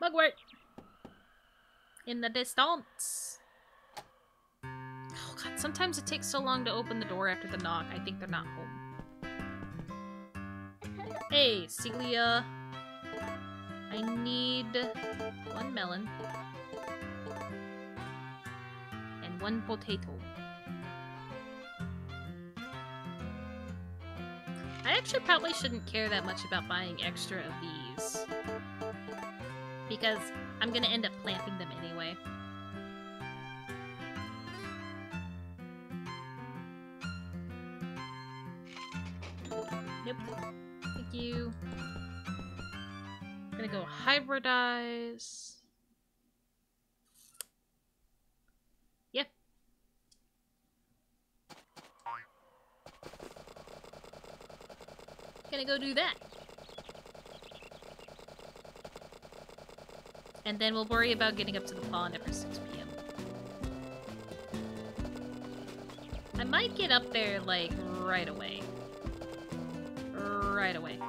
Mugwort! In the distance. Oh god, sometimes it takes so long to open the door after the knock. I think they're not home. Hey, Celia! I need one melon. And one potato. I actually probably shouldn't care that much about buying extra of these. Because I'm gonna end up planting them anyway. Nope. Thank you. I'm gonna go hybridize. Yep. Gonna go do that. And then we'll worry about getting up to the pond after 6 p.m. I might get up there, like, right away. Right away.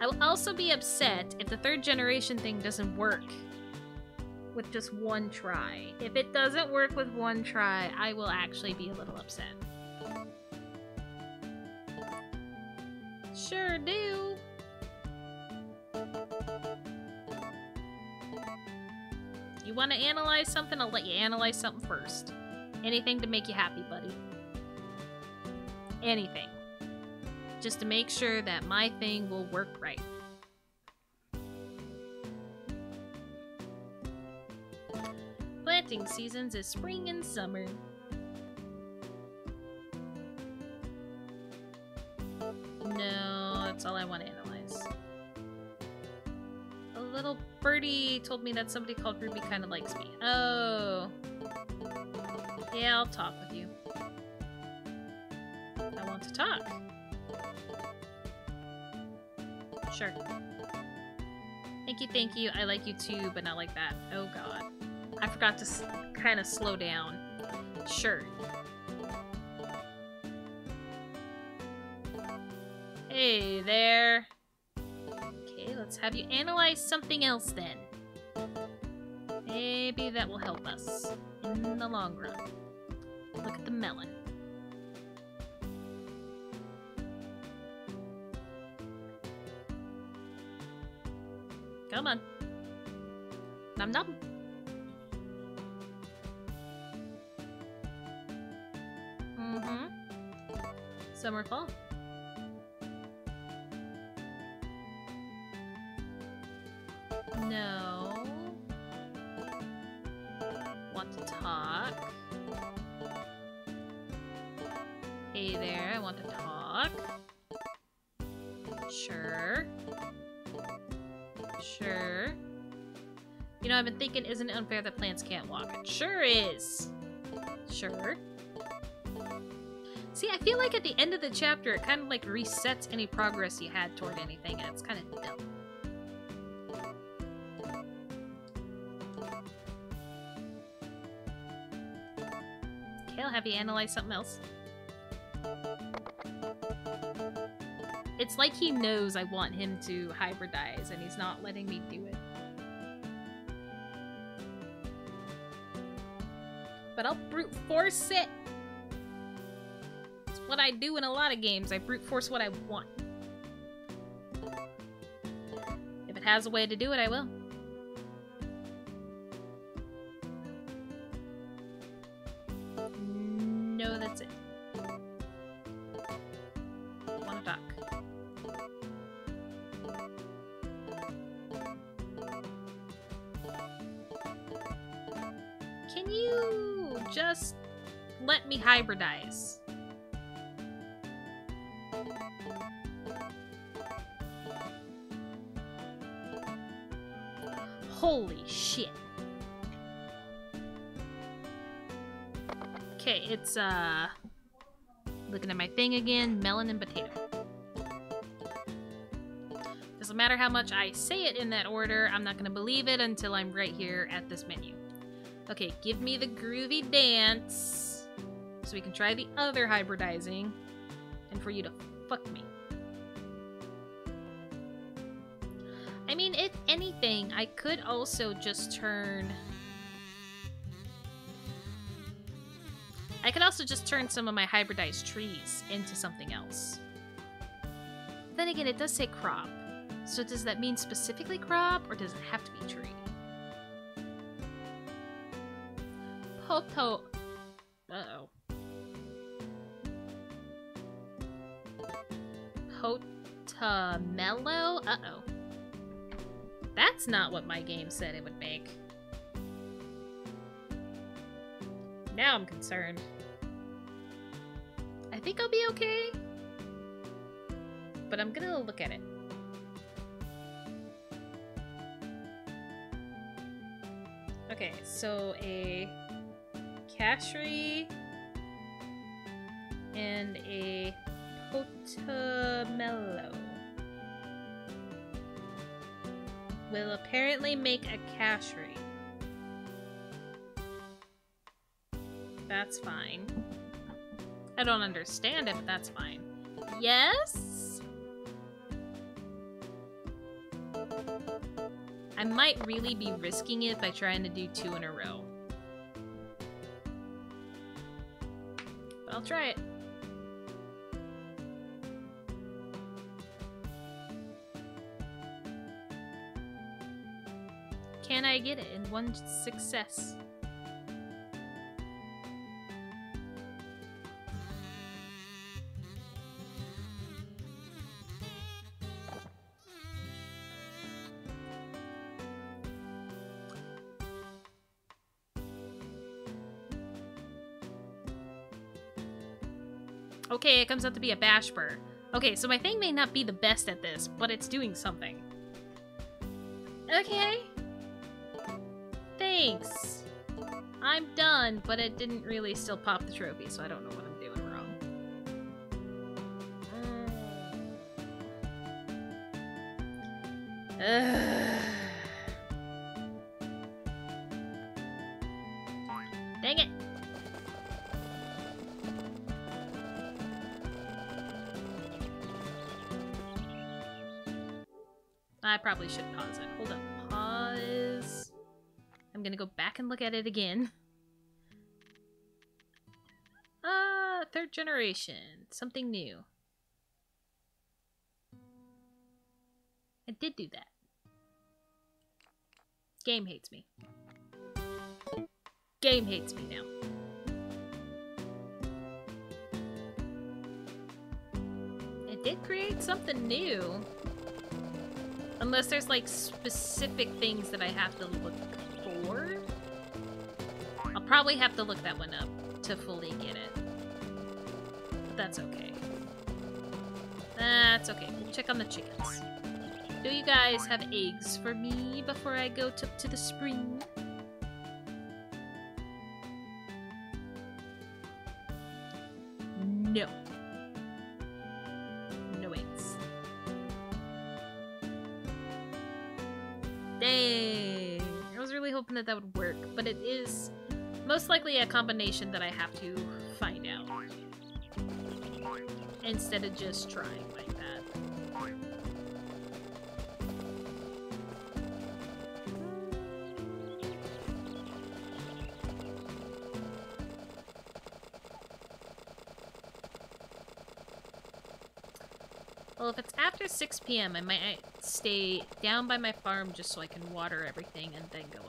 I will also be upset if the third generation thing doesn't work with just one try. If it doesn't work with one try, I will actually be a little upset. Want to analyze something? I'll let you analyze something first. Anything to make you happy, buddy. Anything. Just to make sure that my thing will work right. Planting seasons is spring and summer. Told me that somebody called Ruby kind of likes me. Oh. Yeah, I'll talk with you. I want to talk. Sure. Thank you, thank you. I like you too, but not like that. Oh god. I forgot to kind of slow down. Sure. Hey there. Okay, let's have you analyze something else then. Maybe that will help us in the long run. Look at the melon. Come on. Num num. Mm-hmm. Summer fall. Thinking, isn't it unfair that plants can't walk? It sure is. Sure. See, I feel like at the end of the chapter, it kind of like resets any progress you had toward anything, and it's kind of dumb. I'll have you analyze something else. It's like he knows I want him to hybridize, and he's not letting me do it. But I'll brute force it! It's what I do in a lot of games. I brute force what I want. If it has a way to do it, I will. Thing again, melon and potato. Doesn't matter how much I say it in that order, I'm not gonna believe it until I'm right here at this menu. Okay, give me the groovy dance so we can try the other hybridizing and for you to fuck me. I mean, if anything, I could also just turn... also just turn some of my hybridized trees into something else. Then again, it does say crop. So does that mean specifically crop, or does it have to be tree? Poto... Uh-oh. Potamello? Uh-oh. That's not what my game said it would make. Now I'm concerned. I think I'll be okay. But I'm gonna look at it. Okay, so a Cashry and a Potamello will apparently make a Cashry. That's fine. I don't understand it, but that's fine. Yes? I might really be risking it by trying to do two in a row. But I'll try it. Can I get it in one success? It comes out to be a Bashburr. Okay, so my thing may not be the best at this, but it's doing something. Okay. Thanks. I'm done, but it didn't really still pop the trophy, so I don't know what I'm doing wrong. Mm. Ugh. At it again. Ah, uh, third generation. Something new. I did do that. Game hates me. Game hates me now. It did create something new. Unless there's like specific things that I have to look probably have to look that one up to fully get it. But that's okay. That's okay. We'll check on the chickens. Do you guys have eggs for me before I go to, to the spring? No. No eggs. Dang. I was really hoping that that would most likely a combination that I have to find out. Instead of just trying like that. Well, if it's after 6 p.m., I might stay down by my farm just so I can water everything and then go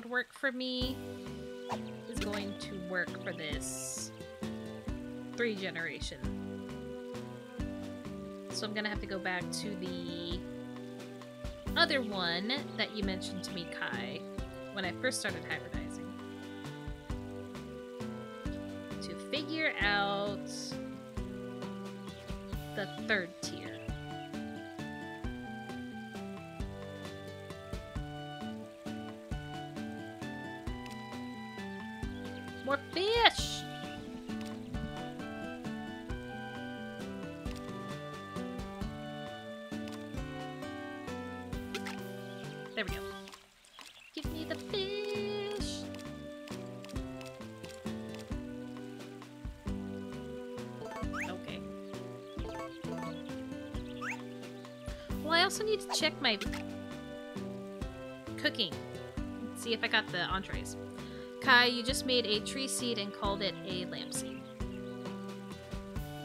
would work for me is going to work for this three generation. So I'm gonna have to go back to the other one that you mentioned to me, Kai, when I first started hybridizing. There we go. Give me the fish! Okay. Well, I also need to check my cooking. See if I got the entrees. Kai, you just made a tree seed and called it a lamp seed.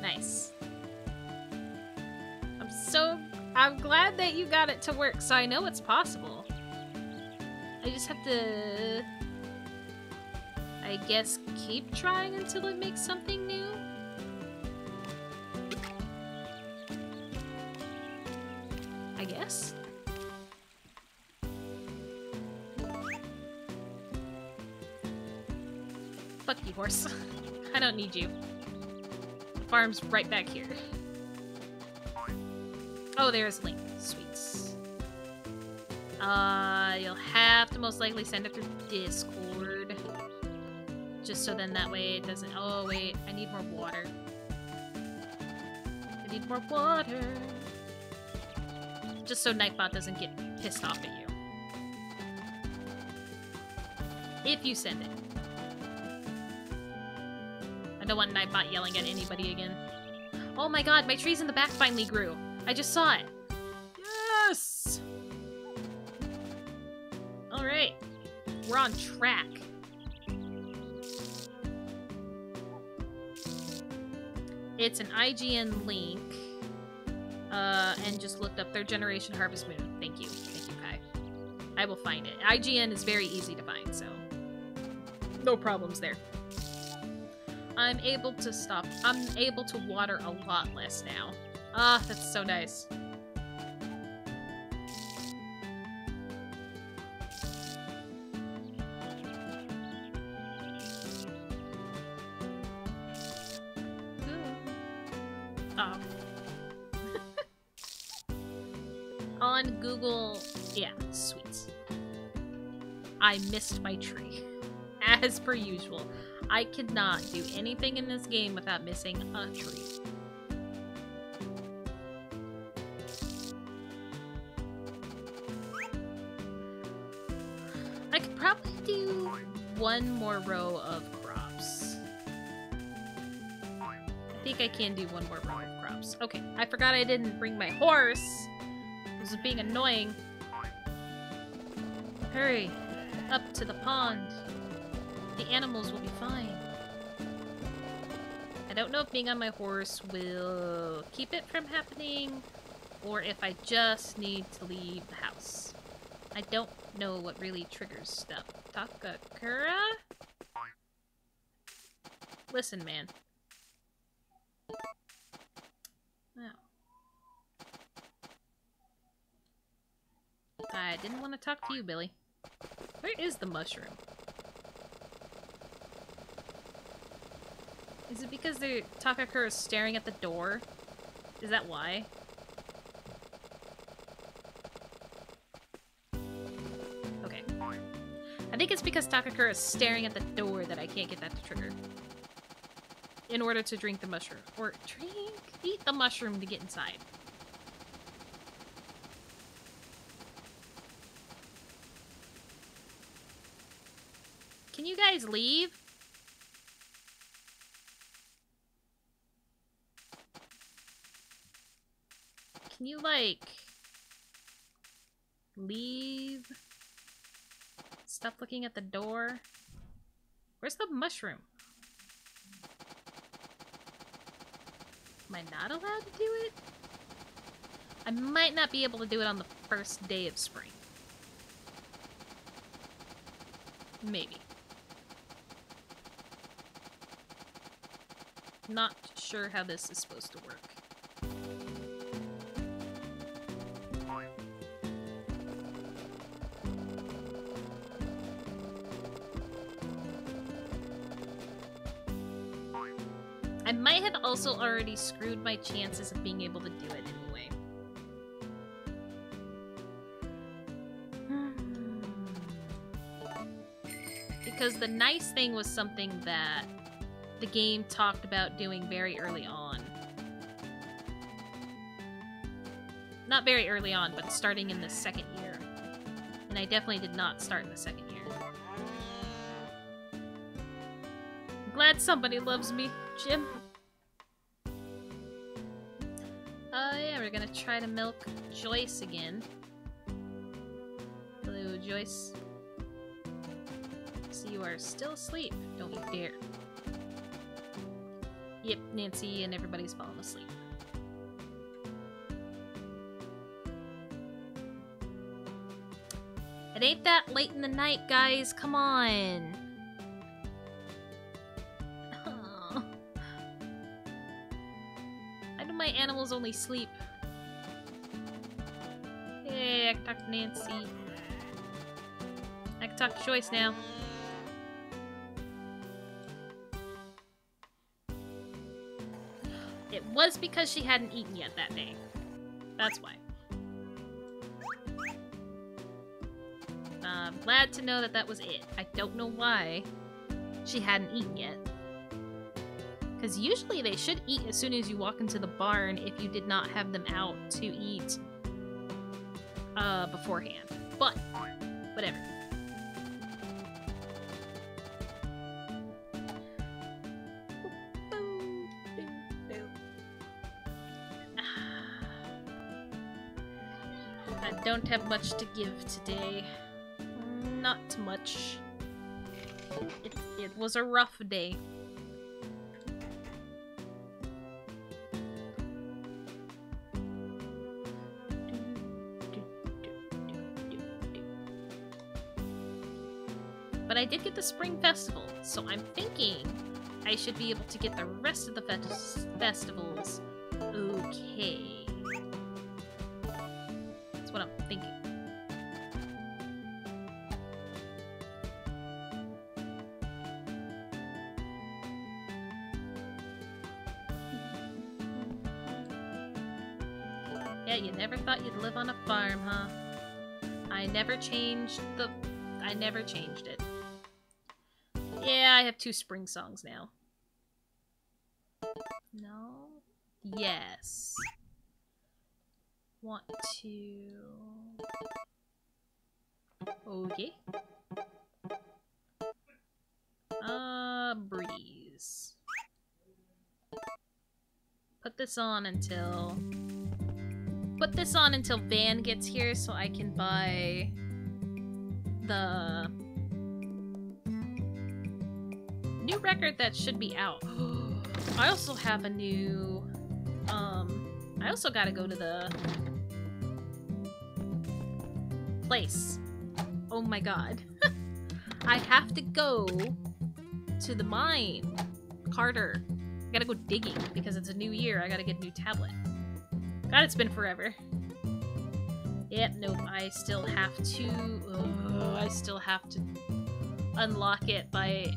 Nice. I'm so... I'm glad that you got it to work, so I know it's possible. Just have to... I guess keep trying until it makes something new? I guess? Fuck you, horse. I don't need you. The farm's right back here. Oh, there's Link. Sweets. Uh, you'll have most likely send it through Discord. Just so then that way it doesn't- oh wait, I need more water. I need more water. Just so Nightbot doesn't get pissed off at you. If you send it. I don't want Nightbot yelling at anybody again. Oh my god, my trees in the back finally grew. I just saw it. On track. It's an IGN link. Uh, and just looked up third generation Harvest Moon. Thank you. Thank you, Kai. I will find it. IGN is very easy to find, so no problems there. I'm able to stop. I'm able to water a lot less now. Ah, that's so nice. My tree. As per usual. I cannot do anything in this game without missing a tree. I could probably do one more row of crops. I think I can do one more row of crops. Okay, I forgot I didn't bring my horse. This is being annoying. Hurry, up to the pond. The animals will be fine. I don't know if being on my horse will keep it from happening, or if I just need to leave the house. I don't know what really triggers stuff. Takakura? Listen, man. Oh. I didn't want to talk to you, Billy. Where is the mushroom? Is it because the Takakura is staring at the door? Is that why? Okay. I think it's because Takakura is staring at the door that I can't get that to trigger. In order to drink the mushroom. Or drink? Eat the mushroom to get inside. Can you guys leave? Can you, like, leave? Stop looking at the door. Where's the mushroom? Am I not allowed to do it? I might not be able to do it on the first day of spring. Maybe. not sure how this is supposed to work. I might have also already screwed my chances of being able to do it anyway. Hmm. because the nice thing was something that the game talked about doing very early on. Not very early on, but starting in the second year. And I definitely did not start in the second year. I'm glad somebody loves me, Jim. Uh, yeah, we're gonna try to milk Joyce again. Hello, Joyce. So you are still asleep. Don't you dare. Yep, Nancy and everybody's fallen asleep. It ain't that late in the night, guys. Come on. Why do my animals only sleep? Hey, I can talk to Nancy. I can talk to Joyce now. Was because she hadn't eaten yet that day. That's why. I'm glad to know that that was it. I don't know why she hadn't eaten yet. Because usually they should eat as soon as you walk into the barn if you did not have them out to eat uh, beforehand. But, whatever. Much to give today. Not much. It, it was a rough day. But I did get the Spring Festival, so I'm thinking I should be able to get the rest of the fes festivals okay. That's what I'm thinking. Changed the... I never changed it. Yeah, I have two spring songs now. No? Yes. Want to... Okay. Uh, breeze. Put this on until... Put this on until Van gets here so I can buy the new record that should be out. I also have a new um I also gotta go to the place. Oh my god. I have to go to the mine. Carter. I gotta go digging because it's a new year. I gotta get a new tablet. God, it's been forever. Yep, nope, I still have to... Uh, I still have to unlock it by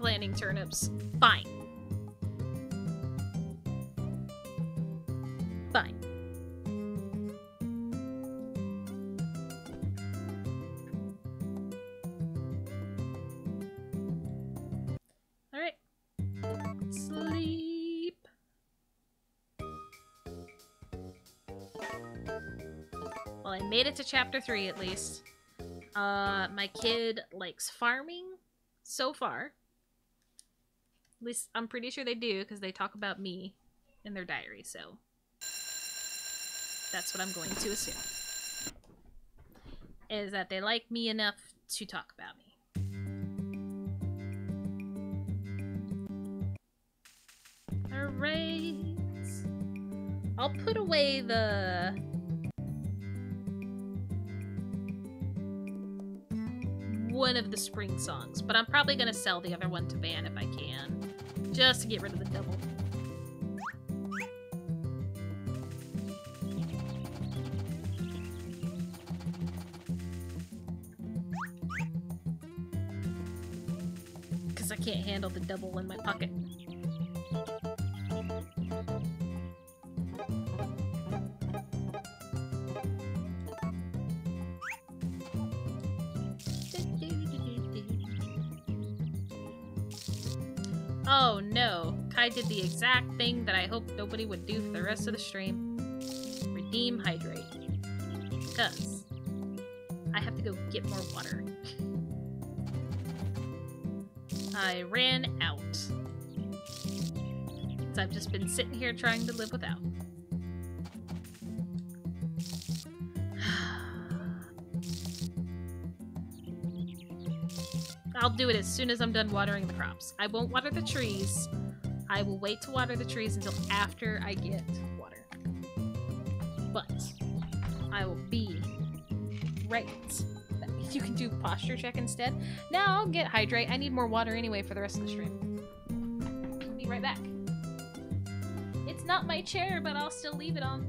planting turnips. Fine. Made it to chapter 3 at least. Uh, my kid likes farming so far. At least I'm pretty sure they do because they talk about me in their diary, so that's what I'm going to assume. Is that they like me enough to talk about me. Alright. I'll put away the one of the spring songs, but I'm probably gonna sell the other one to Van if I can. Just to get rid of the double. Because I can't handle the double in my pocket. The exact thing that I hoped nobody would do for the rest of the stream. Redeem hydrate. Because I have to go get more water. I ran out. So I've just been sitting here trying to live without. I'll do it as soon as I'm done watering the crops. I won't water the trees. I will wait to water the trees until after I get water. But I will be right. You can do posture check instead. Now I'll get hydrate. I need more water anyway for the rest of the stream. Be right back. It's not my chair, but I'll still leave it on.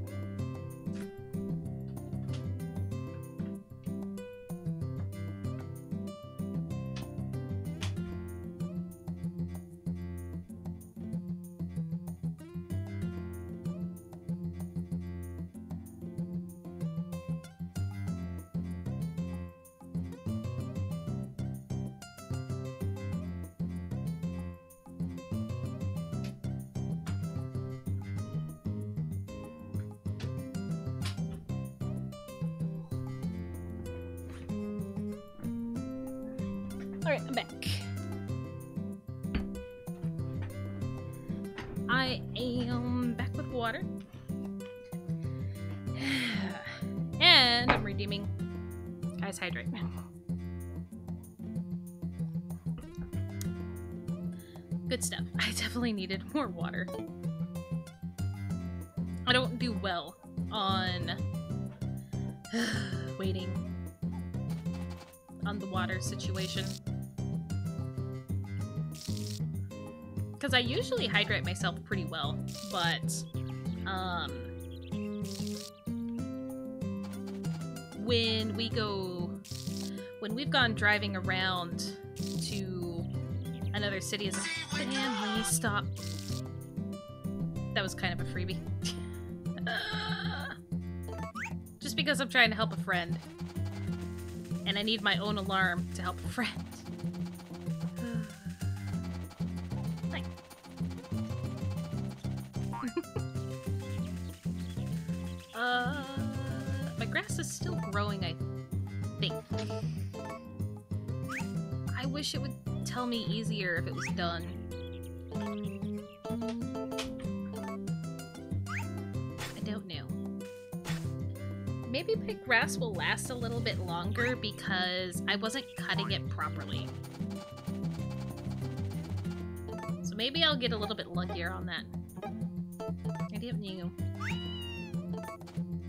I usually hydrate myself pretty well, but um, when we go, when we've gone driving around to another city as a family, stop. That was kind of a freebie. Just because I'm trying to help a friend. And I need my own alarm to help a friend. Wish it would tell me easier if it was done. I don't know. Maybe my grass will last a little bit longer because I wasn't cutting it properly. So maybe I'll get a little bit luckier on that. I don't know.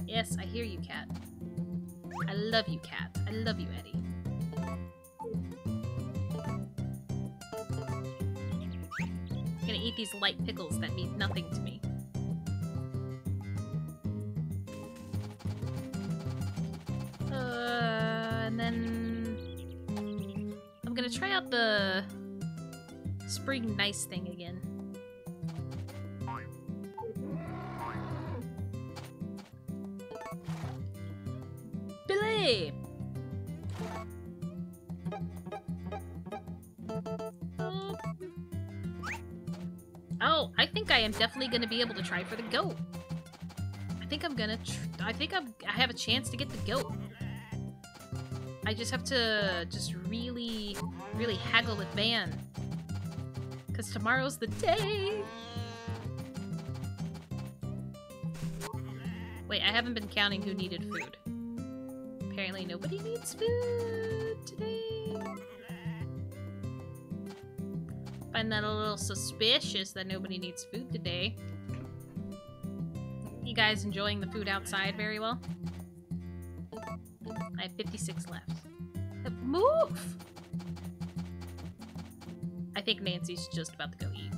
Yes, I hear you, cat. I love you, cat. I love you, Eddie. These light pickles that mean nothing to me. Uh, and then I'm gonna try out the spring nice thing again. Definitely gonna be able to try for the goat. I think I'm gonna. I think I'm. I have a chance to get the goat. I just have to just really, really haggle with Van. Cause tomorrow's the day. Wait, I haven't been counting who needed food. Apparently nobody needs food today. Find that a little suspicious that nobody needs food You guys enjoying the food outside very well? I have 56 left. Move! I think Nancy's just about to go eat.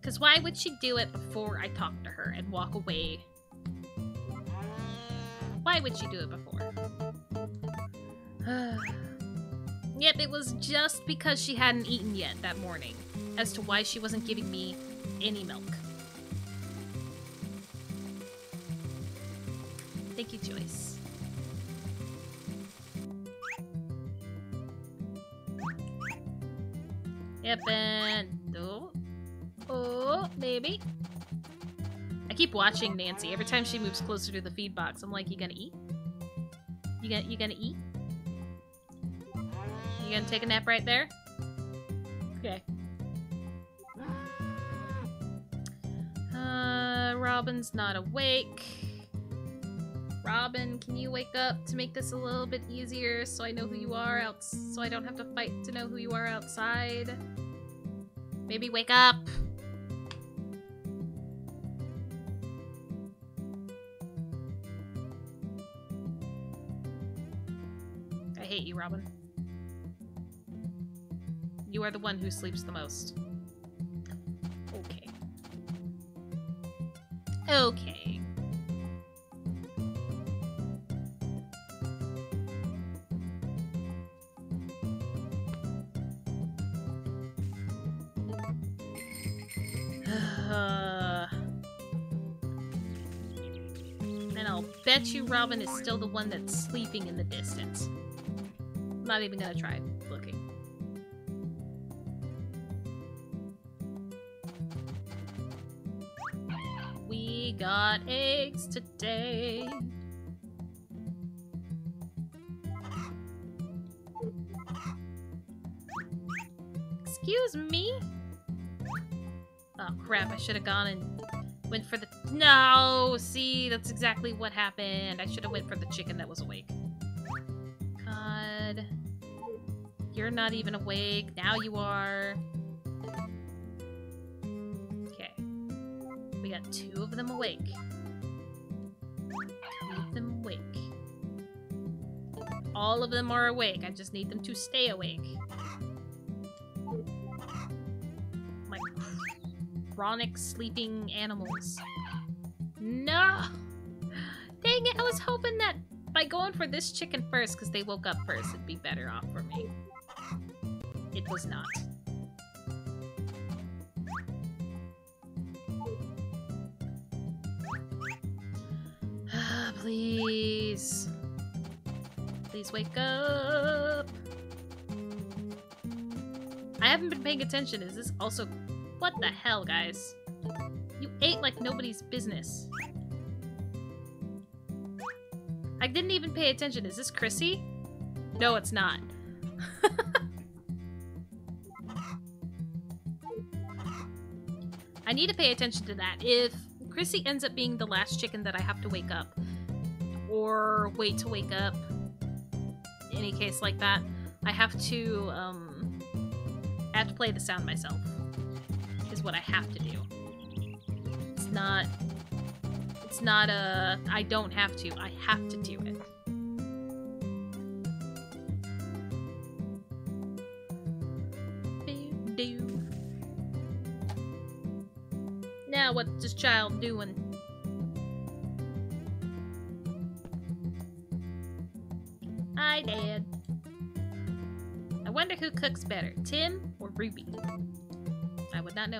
Because why would she do it before I talk to her and walk away? Why would she do it before? Yep, it was just because she hadn't eaten yet that morning as to why she wasn't giving me any milk. Thank you, Joyce. Yep, and... Oh. Oh, maybe. I keep watching Nancy. Every time she moves closer to the feed box, I'm like, you gonna eat? You gonna, you gonna eat? You gonna take a nap right there? Okay. Robin's not awake. Robin, can you wake up to make this a little bit easier so I know who you are out so I don't have to fight to know who you are outside? Maybe wake up. I hate you, Robin. You are the one who sleeps the most. Okay. And I'll bet you Robin is still the one that's sleeping in the distance. I'm not even gonna try looking. Got eggs today. Excuse me? Oh crap, I should have gone and went for the- No! See, that's exactly what happened. I should have went for the chicken that was awake. God. You're not even awake. Now you are. Got two of them awake. Two of them awake. All of them are awake. I just need them to stay awake. My chronic sleeping animals. No! Dang it, I was hoping that by going for this chicken first, because they woke up first, it'd be better off for me. It was not. Please. Please wake up. I haven't been paying attention. Is this also... What the hell, guys? You ate like nobody's business. I didn't even pay attention. Is this Chrissy? No, it's not. I need to pay attention to that. If Chrissy ends up being the last chicken that I have to wake up, or wait to wake up, any case like that, I have to, um, I have to play the sound myself, is what I have to do. It's not, it's not a, I don't have to, I have to do it. Now what's this child doing? Hi, Dad. I wonder who cooks better, Tim or Ruby? I would not know.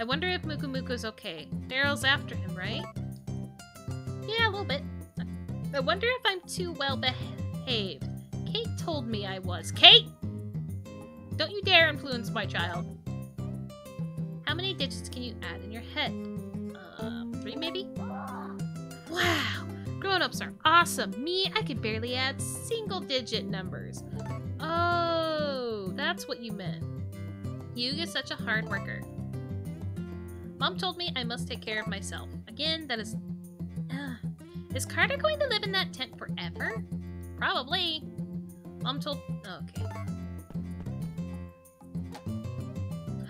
I wonder if Muku Muku's okay. Daryl's after him, right? Yeah, a little bit. I wonder if I'm too well behaved. Kate told me I was. Kate! Don't you dare influence my child. How many digits can you add in your head? Uh, three maybe? Wow! Grown-ups are awesome. Me, I could barely add single-digit numbers. Oh, that's what you meant. You is such a hard worker. Mom told me I must take care of myself. Again, that is... Uh, is Carter going to live in that tent forever? Probably. Mom told... Okay.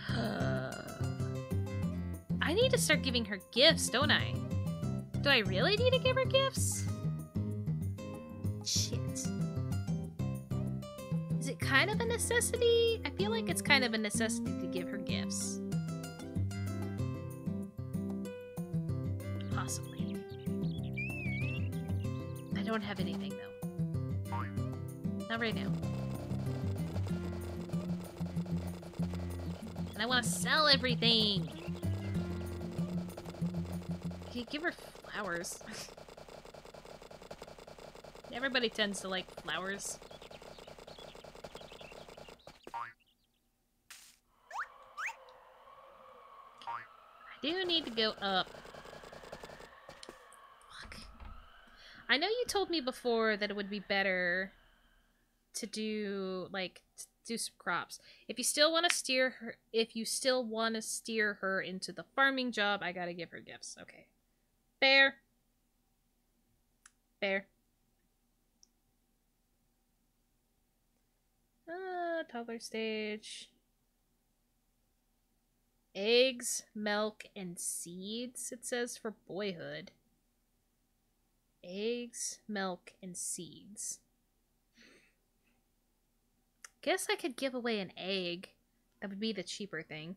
I need to start giving her gifts, don't I? Do I really need to give her gifts? Shit. Is it kind of a necessity? I feel like it's kind of a necessity to give her gifts. Possibly. I don't have anything, though. Not right now. And I want to sell everything! Give her flowers. Everybody tends to like flowers. I do need to go up. Fuck. I know you told me before that it would be better to do, like, to do some crops. If you still want to steer her, if you still want to steer her into the farming job, I gotta give her gifts. Okay fair, Bear. Uh, toddler stage. Eggs, milk, and seeds, it says for boyhood. Eggs, milk, and seeds. Guess I could give away an egg. That would be the cheaper thing.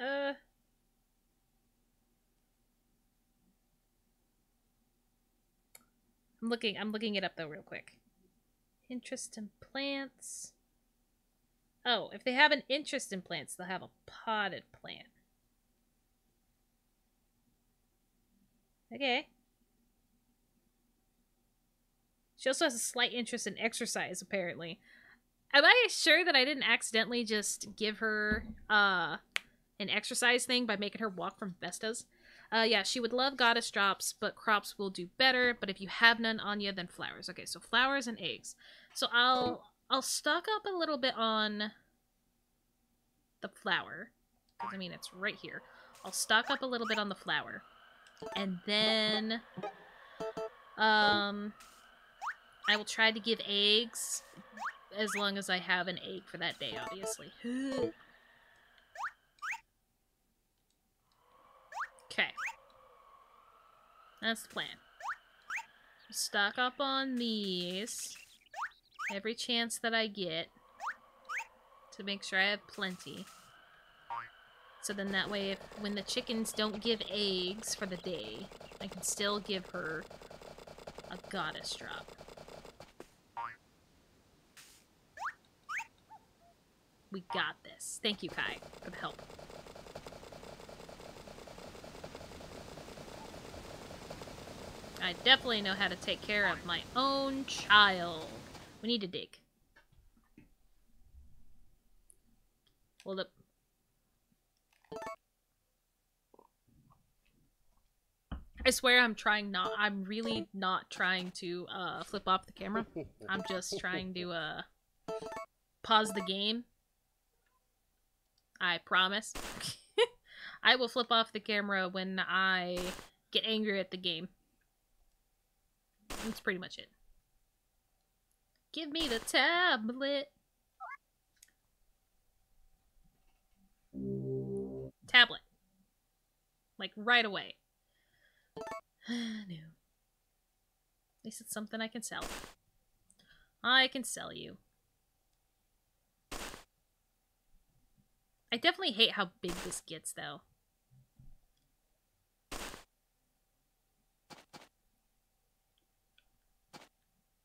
Uh. I'm looking I'm looking it up though real quick. Interest in plants. Oh, if they have an interest in plants, they'll have a potted plant. Okay. She also has a slight interest in exercise, apparently. Am I sure that I didn't accidentally just give her uh an exercise thing by making her walk from Vestas? Uh, yeah, she would love goddess drops, but crops will do better. But if you have none on you, then flowers. Okay, so flowers and eggs. So I'll I'll stock up a little bit on the flower. Because, I mean, it's right here. I'll stock up a little bit on the flower. And then... Um... I will try to give eggs as long as I have an egg for that day, obviously. Okay. That's the plan. Stock up on these every chance that I get to make sure I have plenty. So then that way, if when the chickens don't give eggs for the day, I can still give her a goddess drop. We got this. Thank you, Kai, for the help. I definitely know how to take care of my own child. We need to dig. Hold up. I swear I'm trying not- I'm really not trying to, uh, flip off the camera. I'm just trying to, uh, pause the game. I promise. I will flip off the camera when I get angry at the game. That's pretty much it. Give me the tablet. Tablet. Like, right away. no. At least it's something I can sell. I can sell you. I definitely hate how big this gets, though.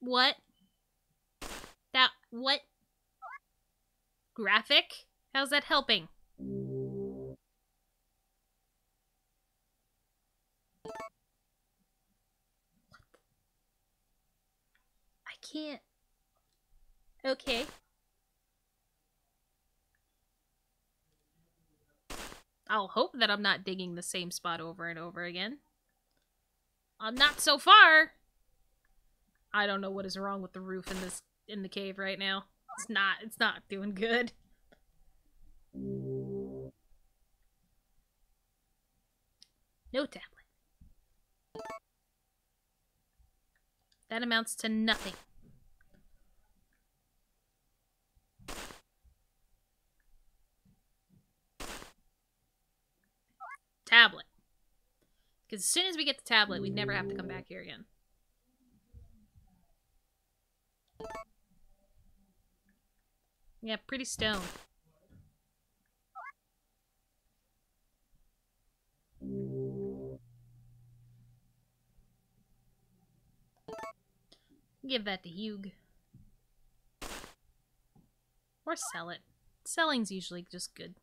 What? That, what? Graphic? How's that helping? I can't. Okay. I'll hope that I'm not digging the same spot over and over again. I'm not so far! I don't know what is wrong with the roof in this in the cave right now. It's not it's not doing good. No tablet. That amounts to nothing. Tablet. Because as soon as we get the tablet, we'd never have to come back here again. Yeah, pretty stone. Give that to Hugh. Or sell it. Selling's usually just good.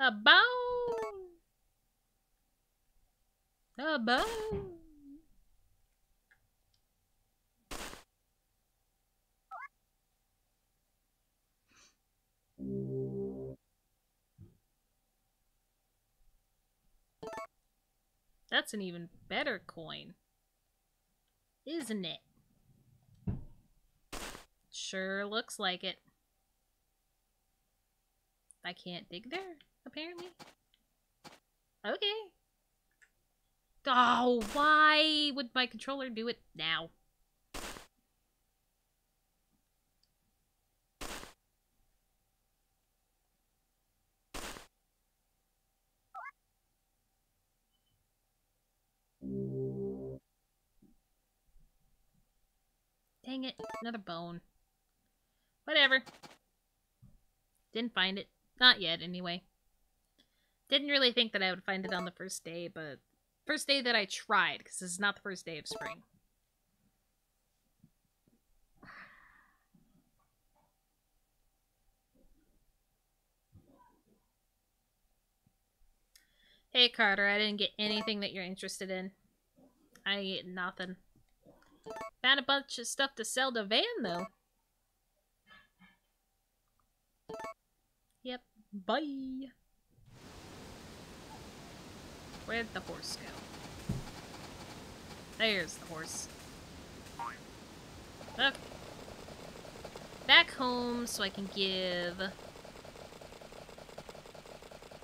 A bone! A bone. That's an even better coin. Isn't it? Sure looks like it. I can't dig there, apparently. Okay. Oh, why would my controller do it now? Dang it, another bone. Whatever. Didn't find it. Not yet, anyway. Didn't really think that I would find it on the first day, but first day that I tried, because this is not the first day of spring. Hey Carter, I didn't get anything that you're interested in. I get nothing. Found a bunch of stuff to sell to Van, though. Yep. Bye. Where'd the horse go? There's the horse. Okay. Back home so I can give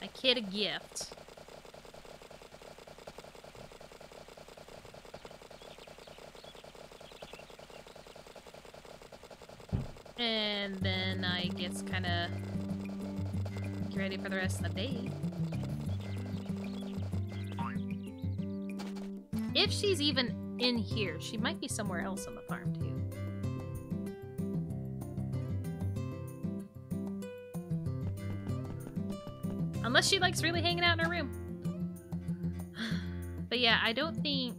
my kid a gift. And then I guess kind of get ready for the rest of the day. If she's even in here, she might be somewhere else on the farm too. Unless she likes really hanging out in her room. But yeah, I don't think...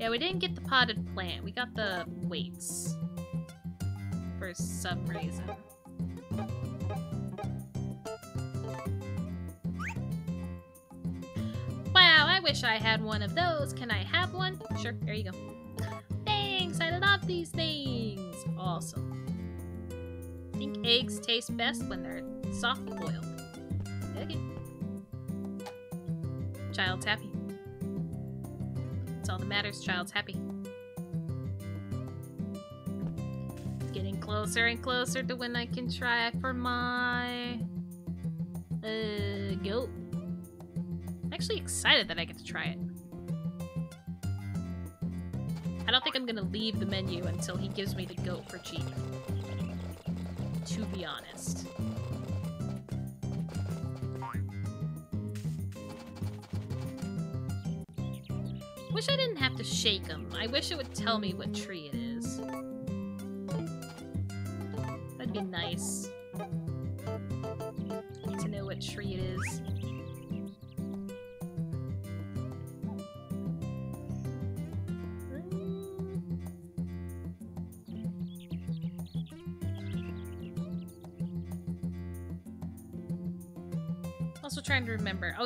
Yeah, we didn't get the potted plant. We got the weights for some reason. Wow, I wish I had one of those. Can I have one? Sure, there you go. Thanks, I love these things. Awesome. I think eggs taste best when they're soft boiled. Okay. Child's happy. That's all that matters. Child's happy. Closer and closer to when I can try for my uh, goat. I'm actually excited that I get to try it. I don't think I'm gonna leave the menu until he gives me the goat for cheap. To be honest. Wish I didn't have to shake him. I wish it would tell me what tree it is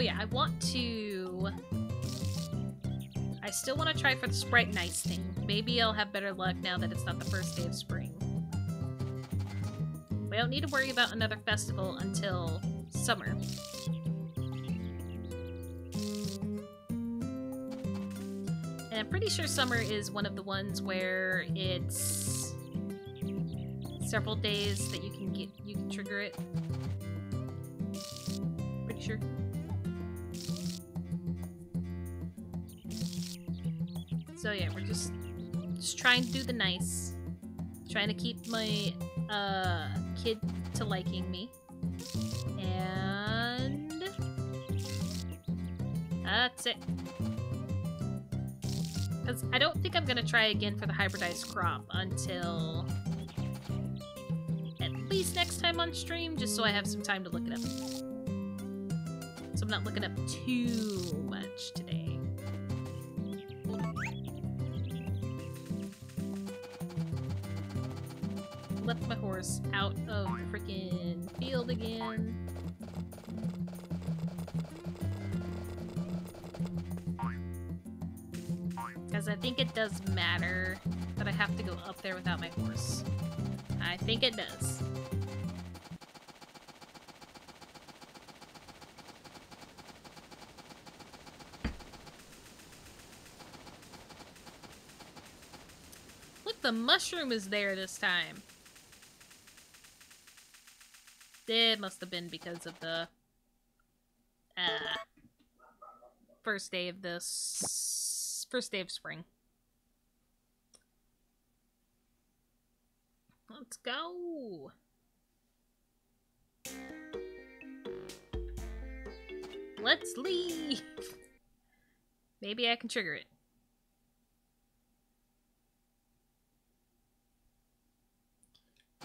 yeah, I want to... I still want to try for the Sprite Nice thing. Maybe I'll have better luck now that it's not the first day of spring. We don't need to worry about another festival until summer. And I'm pretty sure summer is one of the ones where it's several days that you can get you can trigger it. Pretty sure. So yeah, we're just just trying to do the nice. Trying to keep my uh kid to liking me. And... That's it. Because I don't think I'm going to try again for the hybridized crop until at least next time on stream, just so I have some time to look it up. So I'm not looking up too much today. Left my horse out of the freaking field again. Because I think it does matter that I have to go up there without my horse. I think it does. Look, the mushroom is there this time. It must have been because of the uh, first day of this first day of spring. Let's go. Let's leave. Maybe I can trigger it.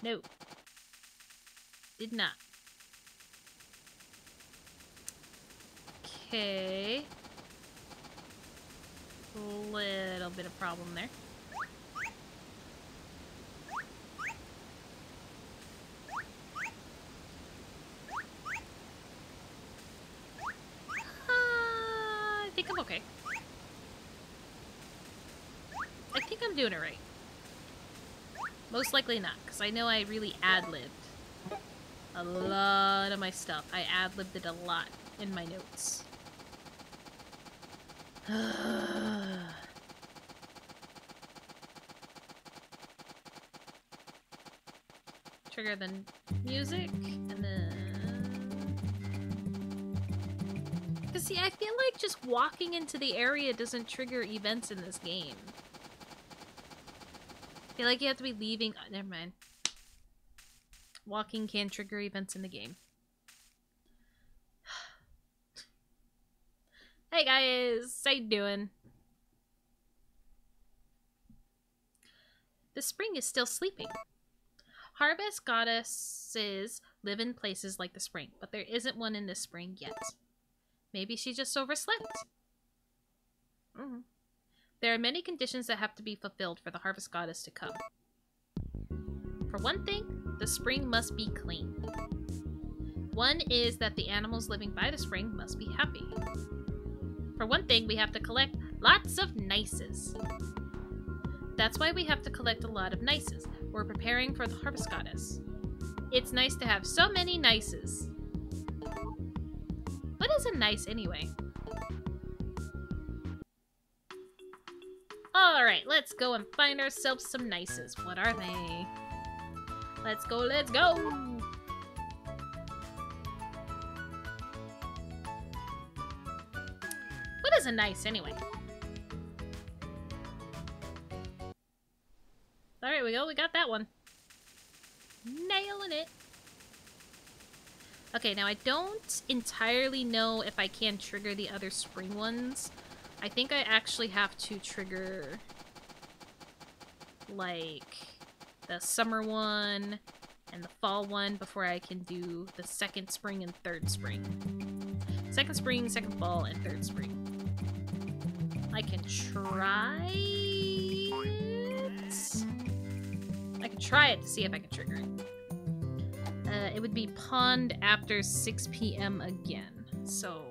No. Did not. Okay. Little bit of problem there. Uh, I think I'm okay. I think I'm doing it right. Most likely not, because I know I really ad-libbed a lot of my stuff. I ad-libbed it a lot in my notes. Trigger the music, and then... Because see, I feel like just walking into the area doesn't trigger events in this game. I feel like you have to be leaving... Oh, never mind. Walking can trigger events in the game. Hey guys, how you doing? The spring is still sleeping. Harvest goddesses live in places like the spring, but there isn't one in this spring yet. Maybe she just overslept. Mm -hmm. There are many conditions that have to be fulfilled for the harvest goddess to come. For one thing, the spring must be clean. One is that the animals living by the spring must be happy. For one thing, we have to collect lots of nices. That's why we have to collect a lot of nices. We're preparing for the harvest goddess. It's nice to have so many nices. What is a nice anyway? Alright, let's go and find ourselves some nices. What are they? Let's go, let's go! What is a nice anyway. Alright, we go. We got that one. Nailing it. Okay, now I don't entirely know if I can trigger the other spring ones. I think I actually have to trigger, like, the summer one and the fall one before I can do the second spring and third spring. Second spring, second fall, and third spring. I can try it. I can try it to see if I can trigger it. Uh, it would be pond after 6 p.m. again. So,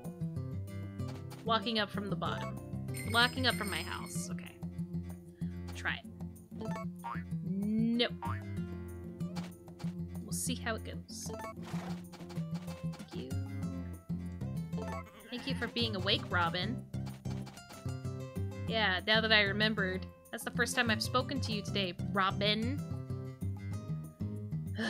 walking up from the bottom. Walking up from my house. Okay. Try it. Nope. We'll see how it goes. Thank you. Thank you for being awake, Robin. Yeah, now that I remembered. That's the first time I've spoken to you today, Robin.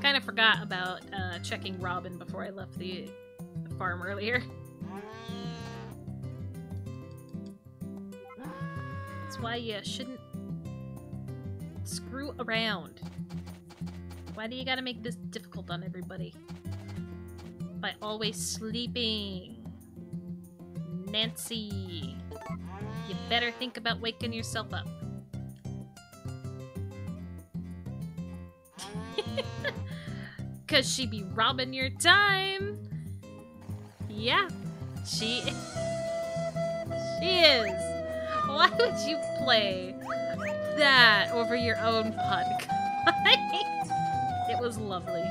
kind of forgot about uh, checking Robin before I left the, the farm earlier. Why you shouldn't screw around. Why do you gotta make this difficult on everybody? by always sleeping. Nancy, you better think about waking yourself up. Cause she be robbing your time. Yeah, she is. She is. Why would you play that over your own podcast? it was lovely.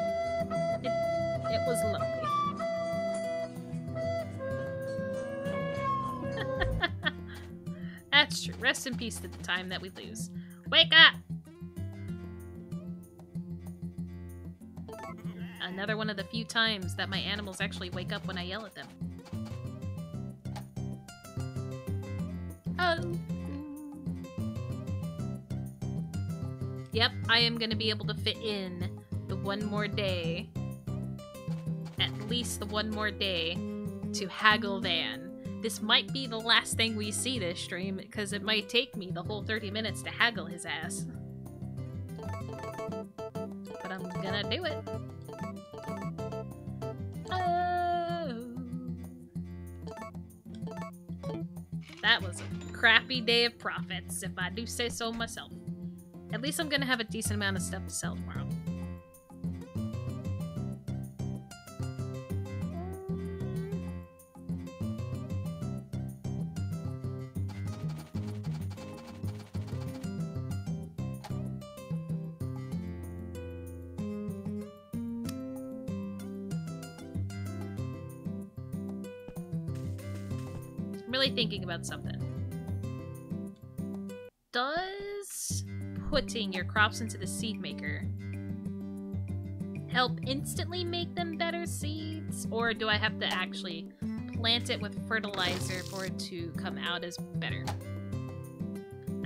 It, it was lovely. That's true. Rest in peace to the time that we lose. Wake up! Another one of the few times that my animals actually wake up when I yell at them. Yep, I am going to be able to fit in the one more day, at least the one more day, to Haggle Van. This might be the last thing we see this stream, because it might take me the whole 30 minutes to haggle his ass. But I'm gonna do it. Oh. That was a crappy day of profits, if I do say so myself. At least I'm gonna have a decent amount of stuff to sell tomorrow. Really thinking about something. Putting your crops into the seed maker help instantly make them better seeds? Or do I have to actually plant it with fertilizer for it to come out as better?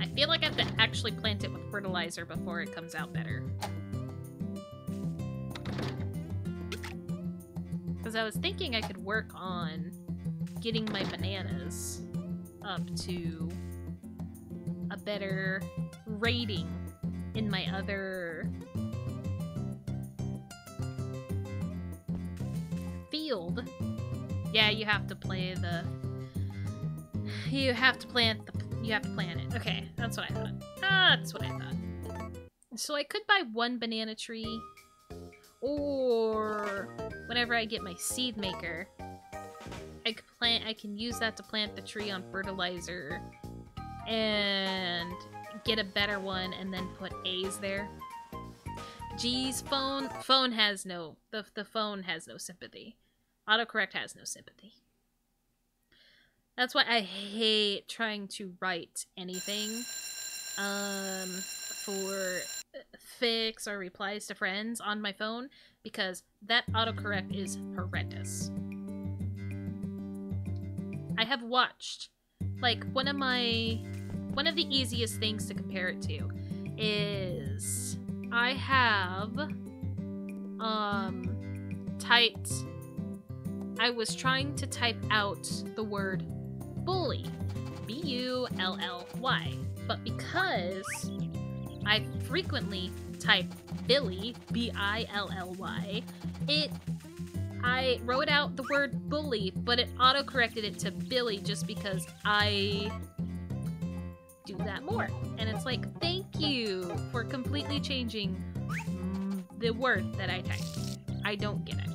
I feel like I have to actually plant it with fertilizer before it comes out better. Because I was thinking I could work on getting my bananas up to a better rating in my other field. Yeah, you have to play the you have to plant the you have to plant it. Okay, that's what I thought. Ah, that's what I thought. So I could buy one banana tree or whenever I get my seed maker, I could plant I can use that to plant the tree on fertilizer and get a better one and then put A's there. G's phone phone has no the the phone has no sympathy. Autocorrect has no sympathy. That's why I hate trying to write anything um for fix or replies to friends on my phone because that autocorrect is horrendous. I have watched like one of my one of the easiest things to compare it to is I have um typed I was trying to type out the word bully B U L L Y but because I frequently type Billy B I L L Y it I wrote out the word bully, but it auto-corrected it to Billy just because I do that more. And it's like, thank you for completely changing the word that I typed. I don't get it.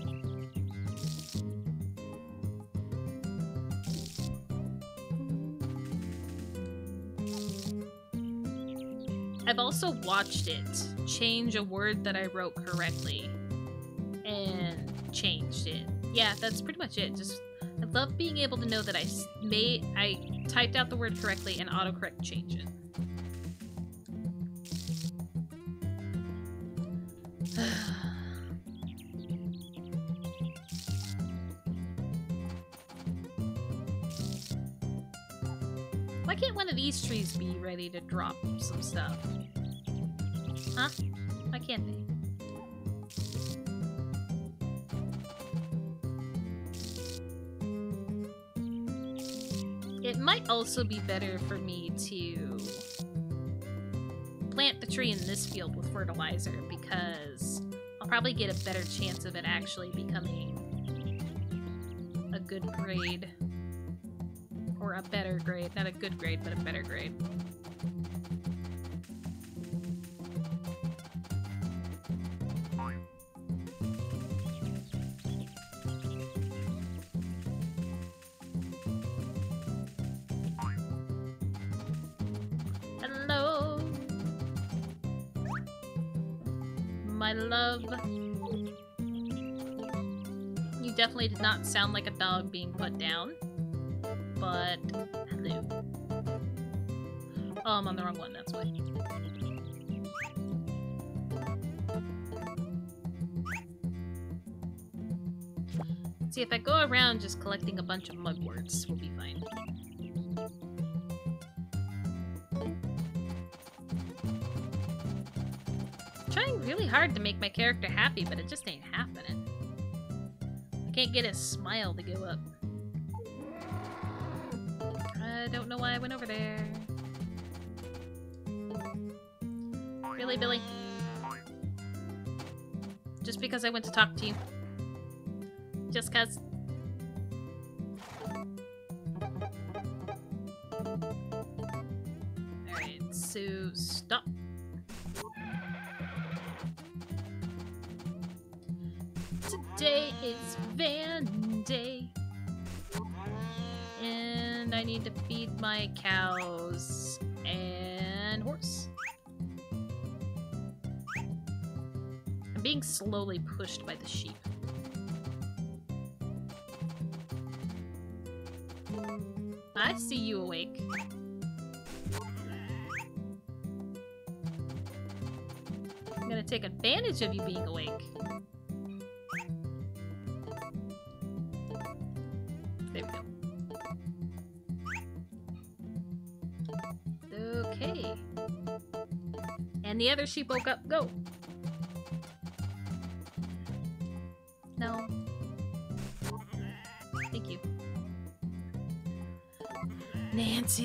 I've also watched it change a word that I wrote correctly and changed it. Yeah, that's pretty much it. Just I love being able to know that I made I typed out the word correctly and autocorrect change it. Why can't one of these trees be ready to drop some stuff? Huh? Why can't they? It might also be better for me to plant the tree in this field with fertilizer because I'll probably get a better chance of it actually becoming a good grade. Or a better grade. Not a good grade, but a better grade. Sound like a dog being put down. But, hello. Oh, um, I'm on the wrong one, that's why. See, if I go around just collecting a bunch of mugworts, we'll be fine. trying really hard to make my character happy, but it just ain't happening. Can't get his smile to go up. I don't know why I went over there. Really, Billy? Just because I went to talk to you. Just cause. By the sheep. I see you awake. I'm gonna take advantage of you being awake. There we go. Okay. And the other sheep woke up. Go!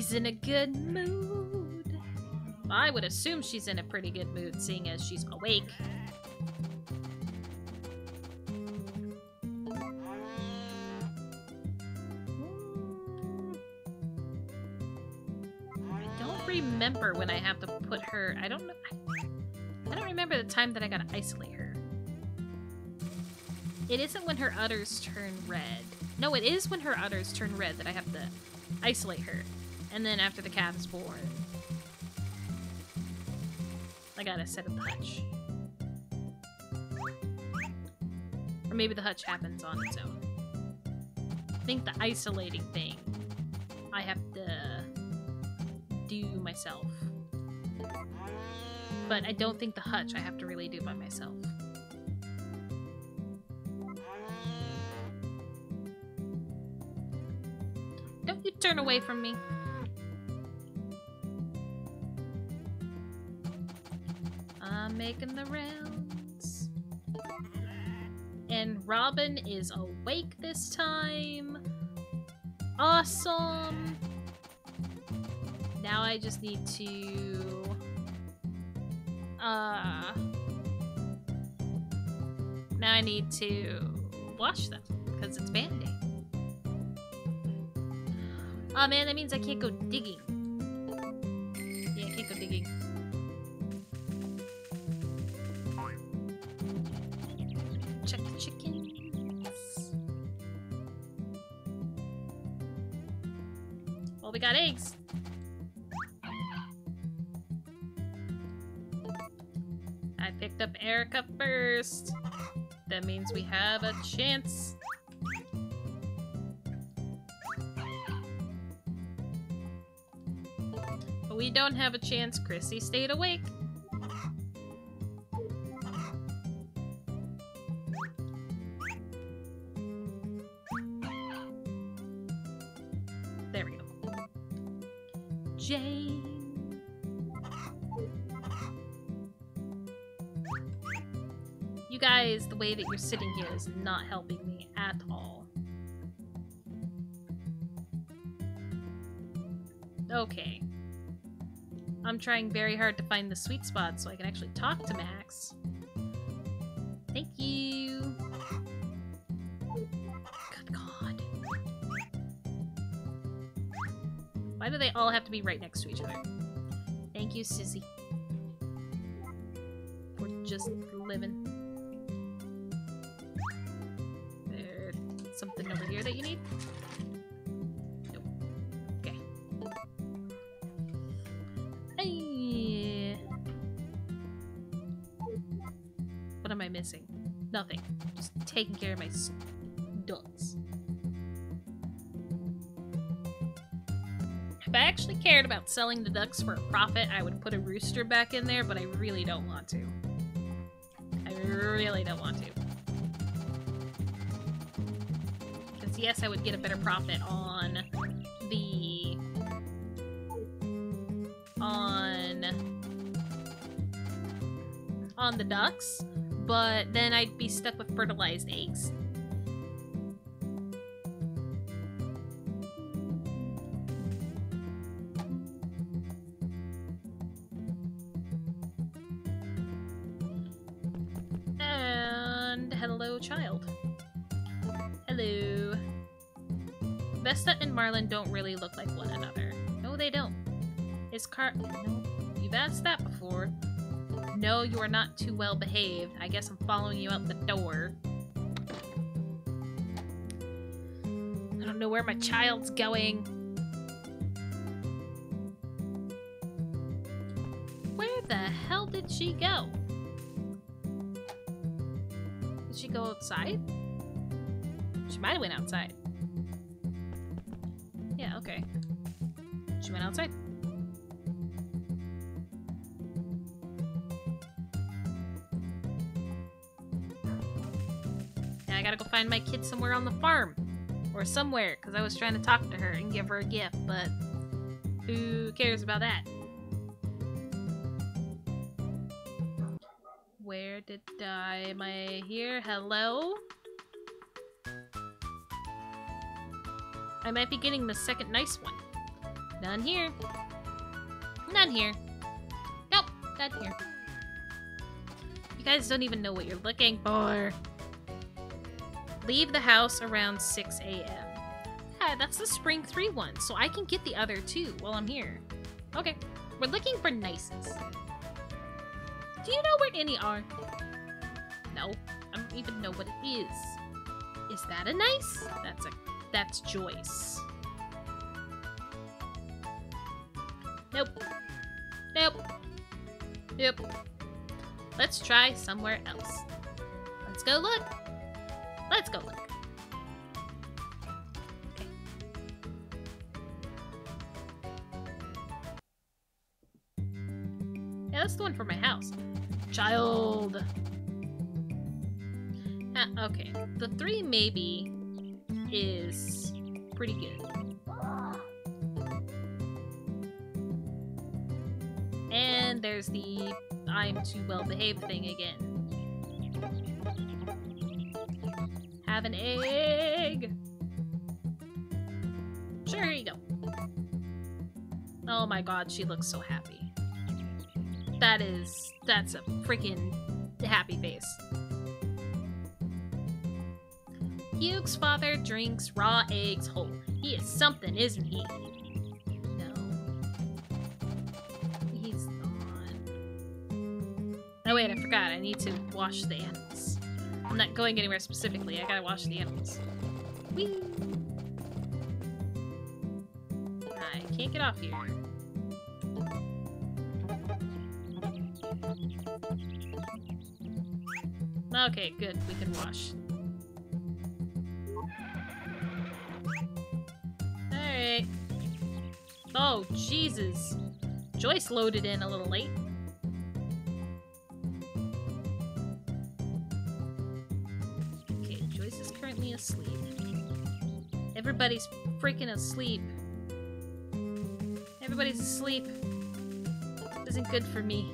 Nancy's in a good mood. I would assume she's in a pretty good mood, seeing as she's awake. I don't remember when I have to put her. I don't know. I don't remember the time that I gotta isolate her. It isn't when her udders turn red. No, it is when her udders turn red that I have to isolate her. And then after the calf is born, I gotta set up the hutch. Or maybe the hutch happens on its own. I think the isolating thing I have to do myself. But I don't think the hutch I have to really do by myself. Don't you turn away from me. Making the rounds. And Robin is awake this time. Awesome. Now I just need to... Uh... Now I need to wash them, because it's band-aid. Oh man, that means I can't go digging. First. That means we have a chance. But we don't have a chance. Chrissy stayed awake. Way that you're sitting here is not helping me at all. Okay. I'm trying very hard to find the sweet spot so I can actually talk to Max. Thank you. Good God. Why do they all have to be right next to each other? Thank you, Sissy. We're just living. Taking care of my s- ducks. If I actually cared about selling the ducks for a profit, I would put a rooster back in there, but I really don't want to. I really don't want to. Because yes, I would get a better profit on the... on... on the ducks, but then I'd be stuck with fertilized eggs. And hello, child. Hello. Vesta and Marlin don't really look like one another. No, they don't. Is Car- No, you've asked that. No, you are not too well behaved. I guess I'm following you out the door. I don't know where my child's going. Where the hell did she go? Did she go outside? She might have went outside. Yeah, okay. She went outside. Find my kid somewhere on the farm. Or somewhere, because I was trying to talk to her and give her a gift, but who cares about that? Where did I... Am I here? Hello? I might be getting the second nice one. None here. None here. Nope, none here. You guys don't even know what you're looking for. Leave the house around 6 a.m. Yeah, that's the Spring 3 one, so I can get the other two while I'm here. Okay, we're looking for nices. Do you know where any are? No, I don't even know what it is. Is that a nice? That's a that's Joyce. Nope. Nope. Nope. Let's try somewhere else. Let's go look. Let's go look. Okay. Yeah, that's the one for my house. Child. Uh, okay, the three maybe is pretty good. And there's the I'm too well behaved thing again. Have an egg! Sure, here you go. Oh my god, she looks so happy. That is, that's a freaking happy face. Hugh's father drinks raw eggs whole. He is something, isn't he? No. He's not. Oh wait, I forgot. I need to wash the animals. I'm not going anywhere specifically. I gotta wash the animals. Whee! I can't get off here. Okay, good. We can wash. Alright. Oh, Jesus. Joyce loaded in a little late. Everybody's freaking asleep. Everybody's asleep. This isn't good for me.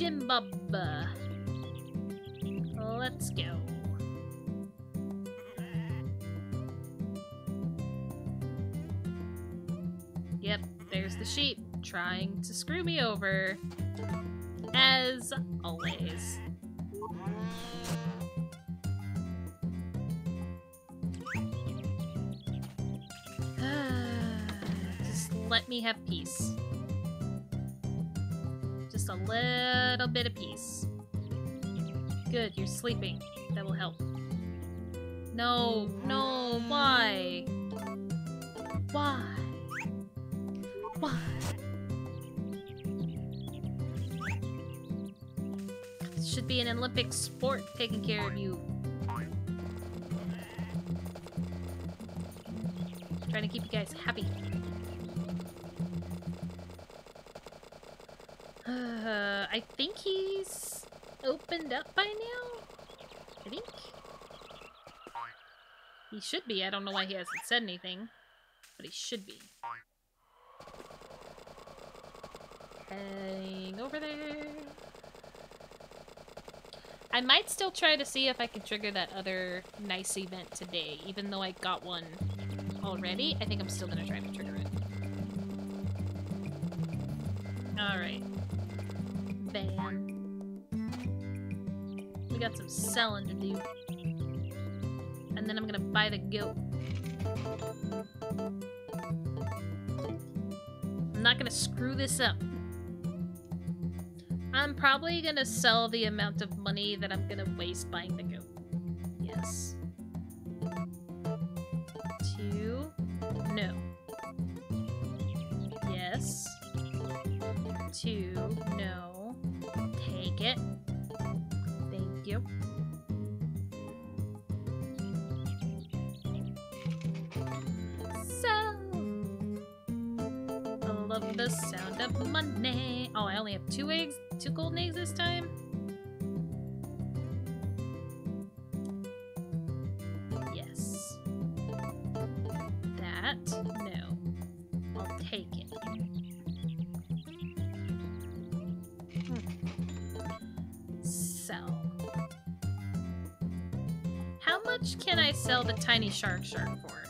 Jim Bubba. Let's go. Yep, there's the sheep trying to screw me over. as always. Just let me have peace. A little bit of peace. Good, you're sleeping. That will help. No, no, why? Why? Why? Should be an Olympic sport taking care of you. Trying to keep you guys happy. I think he's opened up by now? I think. He should be. I don't know why he hasn't said anything. But he should be. Heading over there. I might still try to see if I can trigger that other nice event today, even though I got one already. I think I'm still gonna try to trigger it. Alright. We got some selling to do. And then I'm gonna buy the goat. I'm not gonna screw this up. I'm probably gonna sell the amount of money that I'm gonna waste buying the goat. Yes. Much can I sell the tiny shark shark for?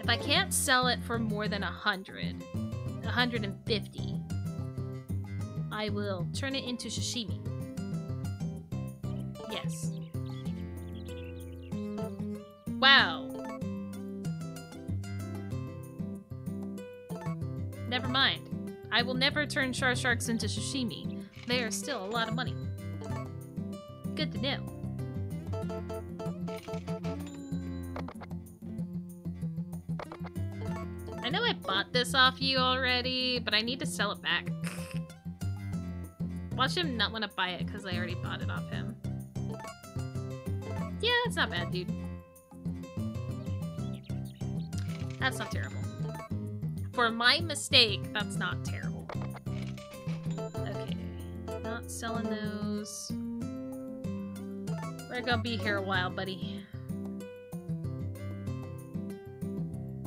If I can't sell it for more than a hundred, a 150. I will turn it into sashimi. Yes. Wow. Never mind. I will never turn char sharks into sashimi. They are still a lot of money. Good to know. This off you already, but I need to sell it back. Watch him not want to buy it because I already bought it off him. Yeah, that's not bad, dude. That's not terrible. For my mistake, that's not terrible. Okay. Not selling those. We're gonna be here a while, buddy.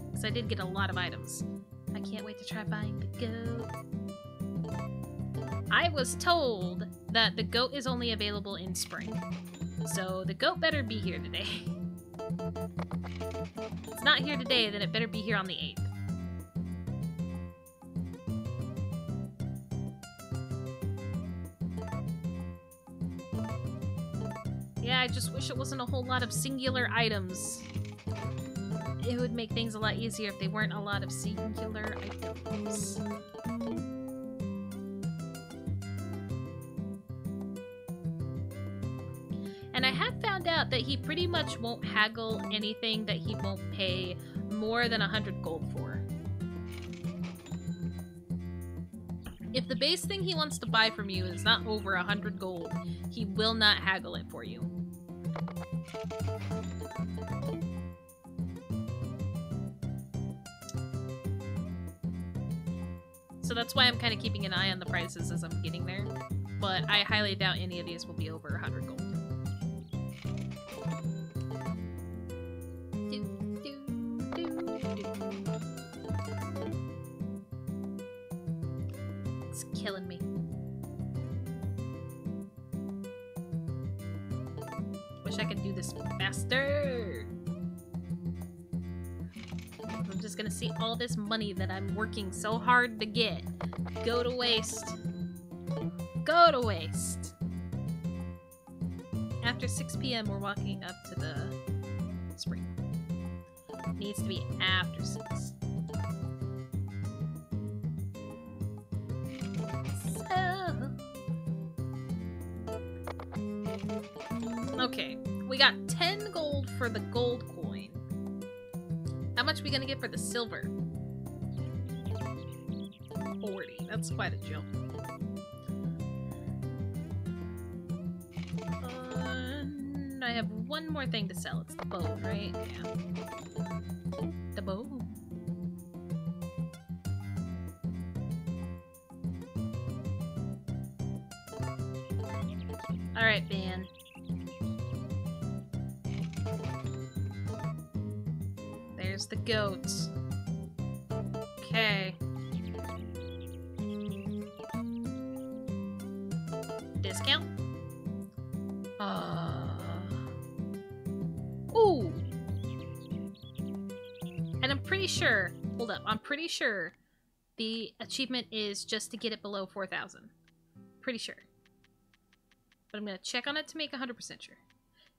Because I did get a lot of items. I can't wait to try buying the goat. I was told that the goat is only available in spring. So the goat better be here today. if it's not here today, then it better be here on the 8th. Yeah, I just wish it wasn't a whole lot of singular items. It would make things a lot easier if they weren't a lot of singular items. And I have found out that he pretty much won't haggle anything that he won't pay more than 100 gold for. If the base thing he wants to buy from you is not over 100 gold, he will not haggle it for you. So that's why I'm kind of keeping an eye on the prices as I'm getting there. But I highly doubt any of these will be over 100 I'm just gonna see all this money that I'm working so hard to get go to waste. Go to waste. After 6 p.m., we're walking up to the spring. Needs to be after 6. So... Okay, we got 10 gold for the gold we gonna get for the silver? 40. That's quite a jump. Uh, I have one more thing to sell. It's the bow, right? Yeah. The bow. Sure the achievement is just to get it below 4,000. Pretty sure. But I'm gonna check on it to make 100% sure.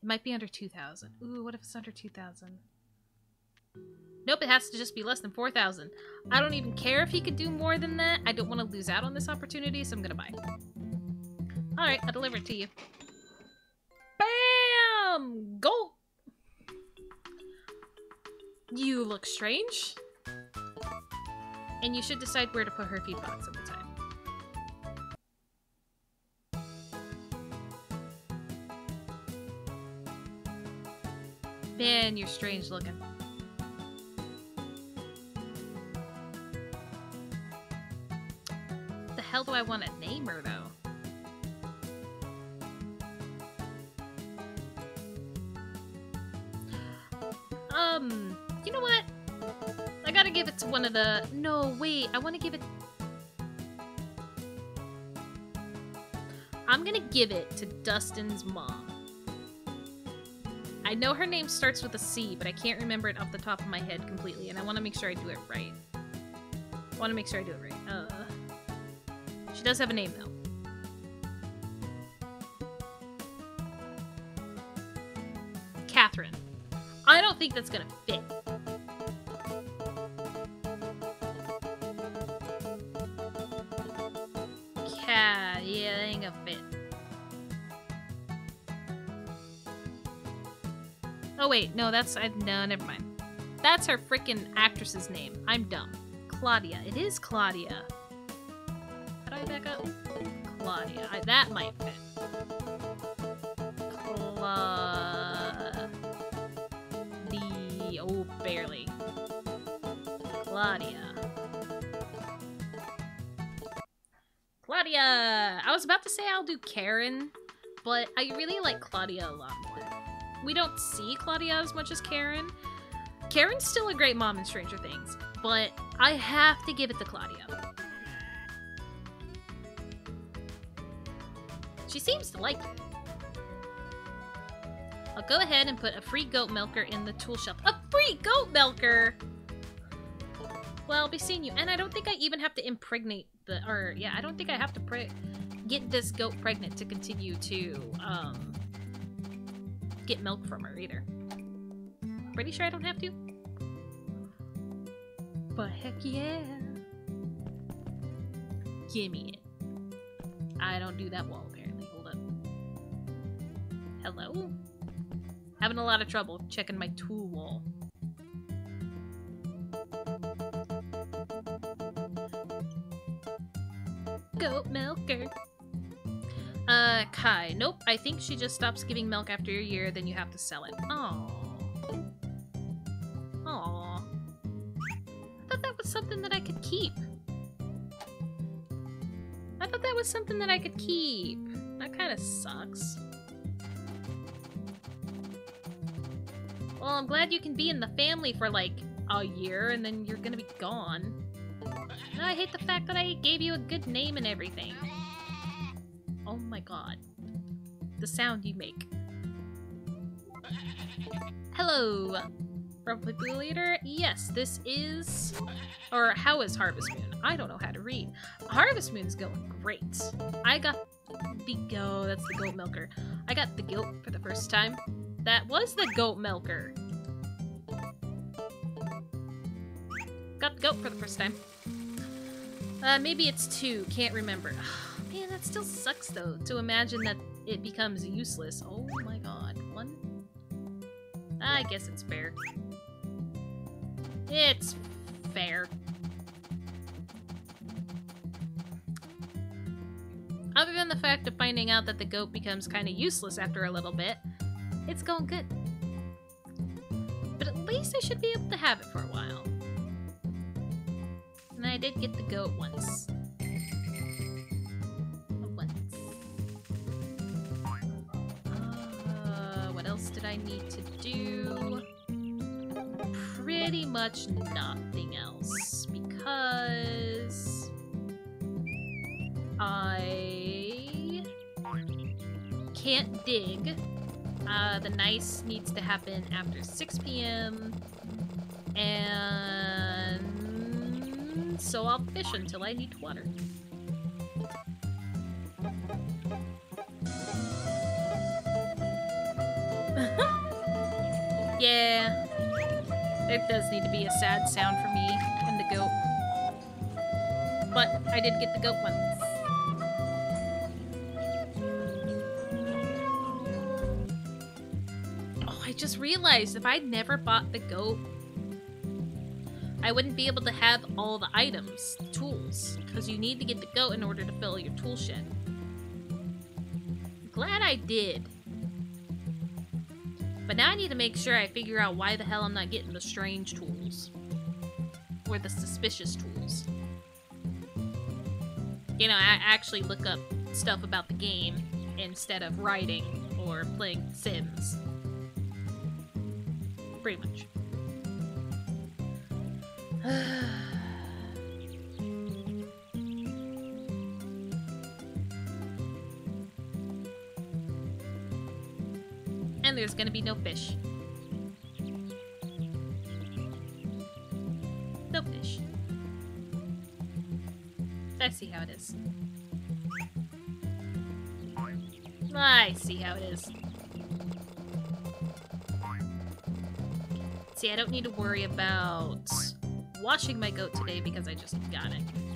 It might be under 2,000. Ooh, what if it's under 2,000? Nope, it has to just be less than 4,000. I don't even care if he could do more than that. I don't want to lose out on this opportunity, so I'm gonna buy. Alright, I'll deliver it to you. Bam! Gold! You look strange. And you should decide where to put her feed box at the time. Man, you're strange looking. the hell do I want to name her, though? To one of the... No, wait, I want to give it... I'm gonna give it to Dustin's mom. I know her name starts with a C, but I can't remember it off the top of my head completely, and I want to make sure I do it right. I want to make sure I do it right. Uh, she does have a name, though. Catherine. I don't think that's gonna fit. Wait, no, that's I no, never mind. That's her freaking actress's name. I'm dumb. Claudia. It is Claudia. How do I back up? Claudia. I, that might fit. Cla... Oh, barely. Claudia. Claudia! I was about to say I'll do Karen, but I really like Claudia a lot. We don't see Claudia as much as Karen. Karen's still a great mom in Stranger Things, but I have to give it to Claudia. She seems to like it. I'll go ahead and put a free goat milker in the tool shelf. A free goat milker! Well, I'll be seeing you. And I don't think I even have to impregnate the... Or, yeah, I don't think I have to get this goat pregnant to continue to, um... Get milk from her, either. Pretty sure I don't have to. But heck yeah. Gimme it. I don't do that wall, apparently. Hold up. Hello? Having a lot of trouble checking my tool wall. Goat milker. Uh, Kai. Nope, I think she just stops giving milk after a year, then you have to sell it. Oh. Aw. I thought that was something that I could keep. I thought that was something that I could keep. That kind of sucks. Well, I'm glad you can be in the family for like a year and then you're gonna be gone. I hate the fact that I gave you a good name and everything. Oh my god. The sound you make. Hello! Leader? Yes, this is... Or how is Harvest Moon? I don't know how to read. Harvest Moon's going great. I got The go, that's the goat milker. I got the goat for the first time. That was the goat milker. Got the goat for the first time. Uh, maybe it's two. Can't remember. man, that still sucks though. To imagine that it becomes useless. Oh my god. One. I guess it's fair. It's fair. Other than the fact of finding out that the goat becomes kind of useless after a little bit, it's going good. But at least I should be able to have it for a while. And I did get the goat once. Once. Much nothing else. Because... I can't dig. Uh, the nice needs to happen after 6 p.m. And so I'll fish until I need water. There does need to be a sad sound for me and the goat. But I did get the goat once. Oh, I just realized if I'd never bought the goat, I wouldn't be able to have all the items, the tools, because you need to get the goat in order to fill your tool shed. Glad I did. But now I need to make sure I figure out why the hell I'm not getting the strange tools. Or the suspicious tools. You know, I actually look up stuff about the game instead of writing or playing Sims. Pretty much. there's gonna be no fish. No fish. I see how it is. I see how it is. See, I don't need to worry about washing my goat today because I just got it.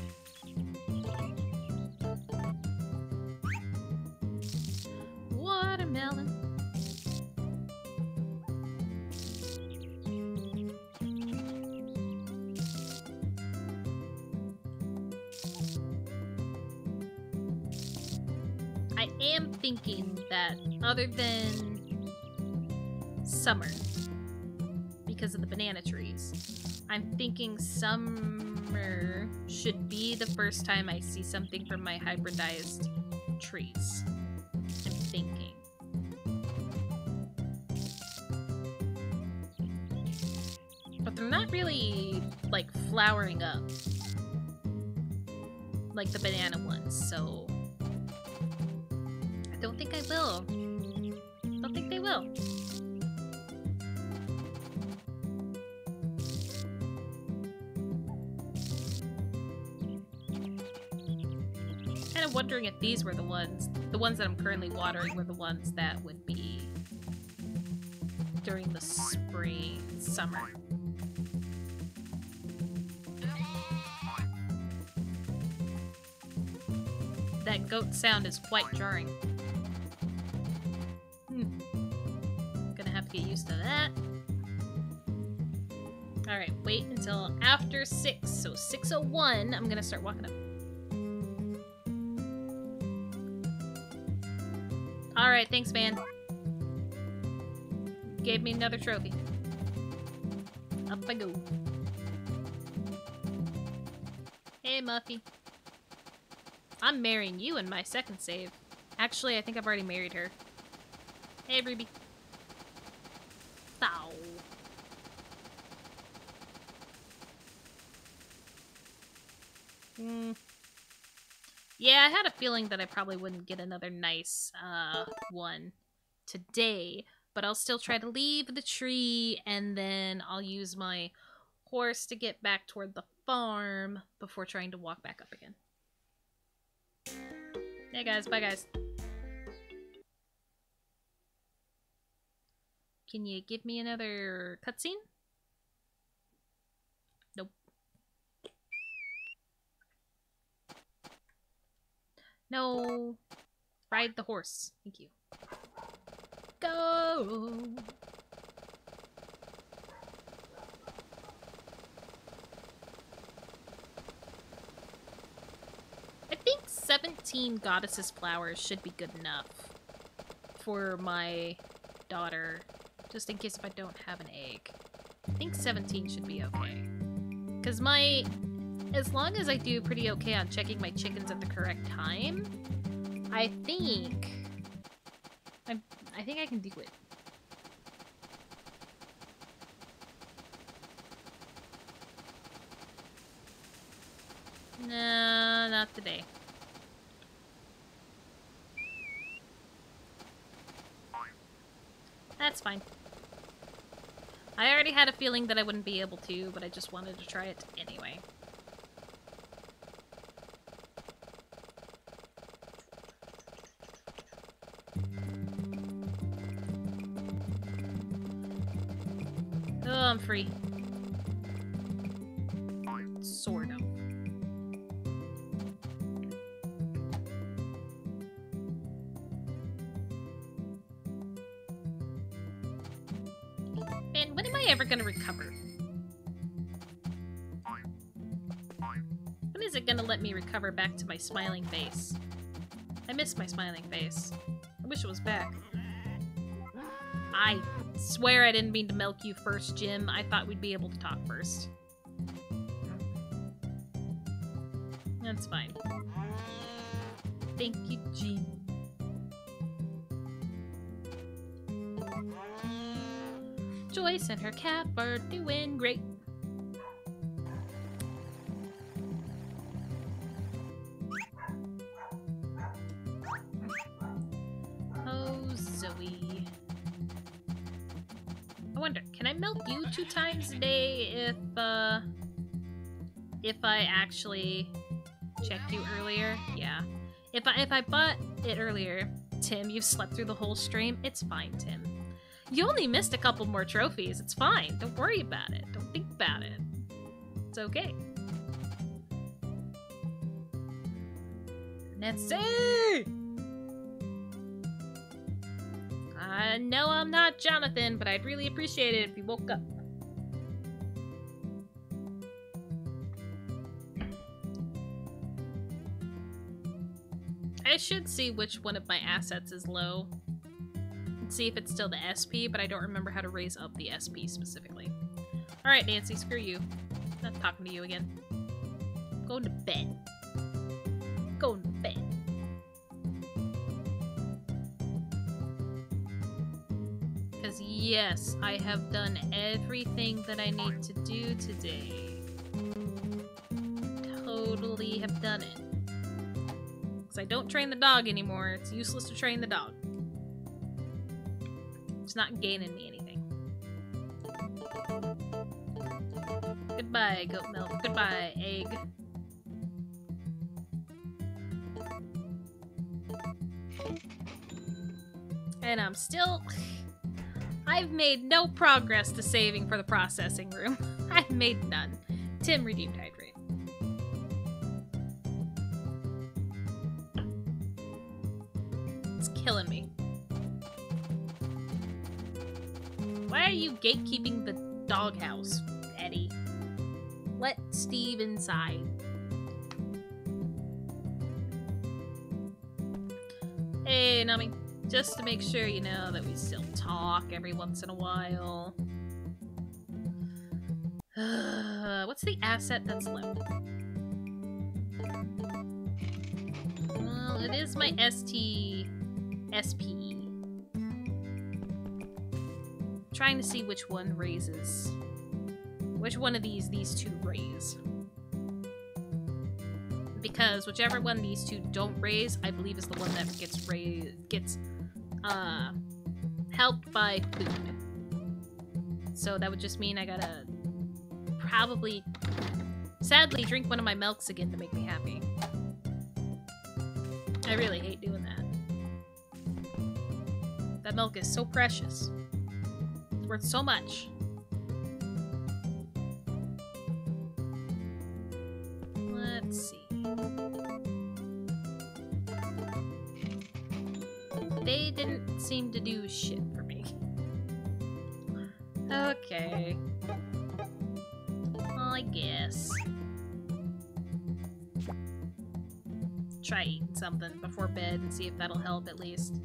Am thinking that other than summer, because of the banana trees, I'm thinking summer should be the first time I see something from my hybridized trees. I'm thinking. But they're not really, like, flowering up. Like the banana ones, so... Kind of wondering if these were the ones, the ones that I'm currently watering were the ones that would be during the spring, summer. That goat sound is quite jarring. After 6. So 6.01, I'm gonna start walking up. Alright, thanks, man. Gave me another trophy. Up I go. Hey, Muffy. I'm marrying you in my second save. Actually, I think I've already married her. Hey, Ruby. Ow. Hmm. Yeah, I had a feeling that I probably wouldn't get another nice uh, one today, but I'll still try to leave the tree and then I'll use my horse to get back toward the farm before trying to walk back up again. Hey guys, bye guys. Can you give me another cutscene? Nope. No. Ride the horse. Thank you. Go! I think 17 goddesses flowers should be good enough for my daughter, just in case if I don't have an egg. I think 17 should be okay. Because my... As long as I do pretty okay on checking my chickens at the correct time, I think... I, I think I can do it. No, not today. That's fine. I already had a feeling that I wouldn't be able to, but I just wanted to try it anyway. Smiling face? I miss my smiling face. I wish it was back. I swear I didn't mean to milk you first, Jim. I thought we'd be able to talk first. That's fine. Thank you, Jim. Joyce and her cat are actually checked you earlier? Yeah. If I, if I bought it earlier, Tim, you've slept through the whole stream. It's fine, Tim. You only missed a couple more trophies. It's fine. Don't worry about it. Don't think about it. It's okay. Nancy! Uh, I know I'm not Jonathan, but I'd really appreciate it if you woke up. I should see which one of my assets is low. See if it's still the SP, but I don't remember how to raise up the SP specifically. Alright, Nancy, screw you. Not talking to you again. Going to bed. Going to bed. Because, yes, I have done everything that I need to do today. Totally have done it. Because I don't train the dog anymore. It's useless to train the dog. It's not gaining me anything. Goodbye, goat milk. Goodbye, egg. And I'm still... I've made no progress to saving for the processing room. I've made none. Tim redeemed hydrate. You gatekeeping the doghouse, Eddie? Let Steve inside. Hey, Nami. Just to make sure you know that we still talk every once in a while. What's the asset that's left? Well, it is my ST. Trying to see which one raises. Which one of these these two raise. Because whichever one these two don't raise, I believe is the one that gets raised gets uh helped by food. So that would just mean I gotta probably sadly drink one of my milks again to make me happy. I really hate doing that. That milk is so precious. Worth so much. Let's see. They didn't seem to do shit for me. Okay. Well, I guess. Try eating something before bed and see if that'll help at least.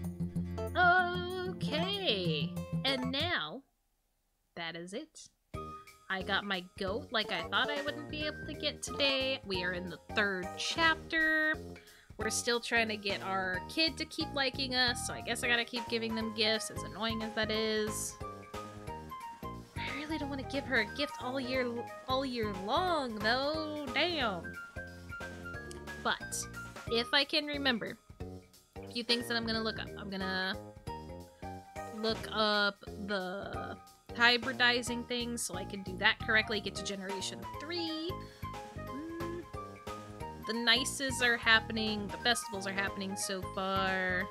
Okay. And now, that is it. I got my goat like I thought I wouldn't be able to get today. We are in the third chapter. We're still trying to get our kid to keep liking us, so I guess I gotta keep giving them gifts, as annoying as that is. I really don't want to give her a gift all year all year long, though. Damn. But if I can remember, a few things that I'm gonna look up. I'm gonna look up the hybridizing things so I can do that correctly, get to generation 3. Mm, the nices are happening, the festivals are happening so far.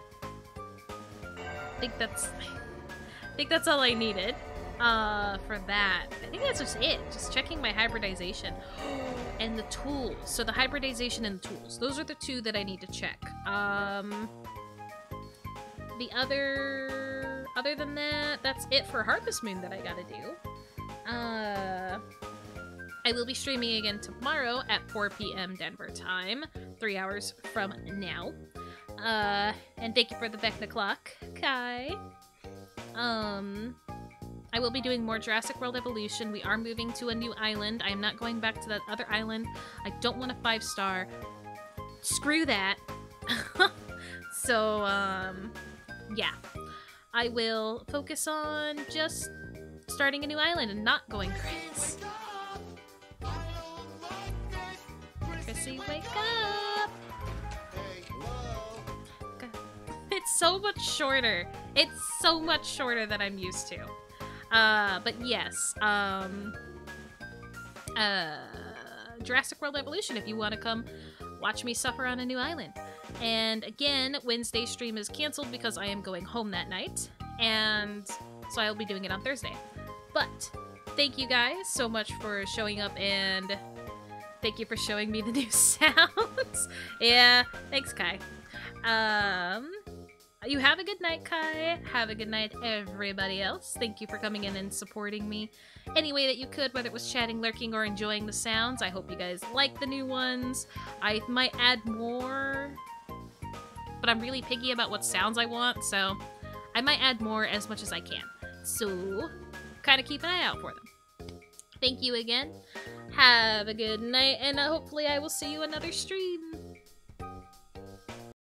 I think that's I think that's all I needed uh, for that. I think that's just it. Just checking my hybridization. and the tools. So the hybridization and the tools. Those are the two that I need to check. Um, the other... Other than that, that's it for Harvest Moon that I gotta do. Uh... I will be streaming again tomorrow at 4 p.m. Denver time, three hours from now. Uh, and thank you for the Vecna clock, Kai. Um, I will be doing more Jurassic World Evolution. We are moving to a new island. I am not going back to that other island. I don't want a five star. Screw that. so, um, yeah. I will focus on just starting a new island and not going Chris. Chrissy, wake up! It's so much shorter. It's so much shorter than I'm used to. Uh, but yes, um, uh, Jurassic World Evolution if you want to come watch me suffer on a new island. And again, Wednesday stream is canceled because I am going home that night, and so I'll be doing it on Thursday. But thank you guys so much for showing up and thank you for showing me the new sounds. yeah, thanks, Kai. Um, you have a good night, Kai. Have a good night, everybody else. Thank you for coming in and supporting me any way that you could, whether it was chatting, lurking, or enjoying the sounds. I hope you guys like the new ones. I might add more, but I'm really picky about what sounds I want, so I might add more as much as I can. So, kind of keep an eye out for them. Thank you again. Have a good night, and uh, hopefully I will see you another stream.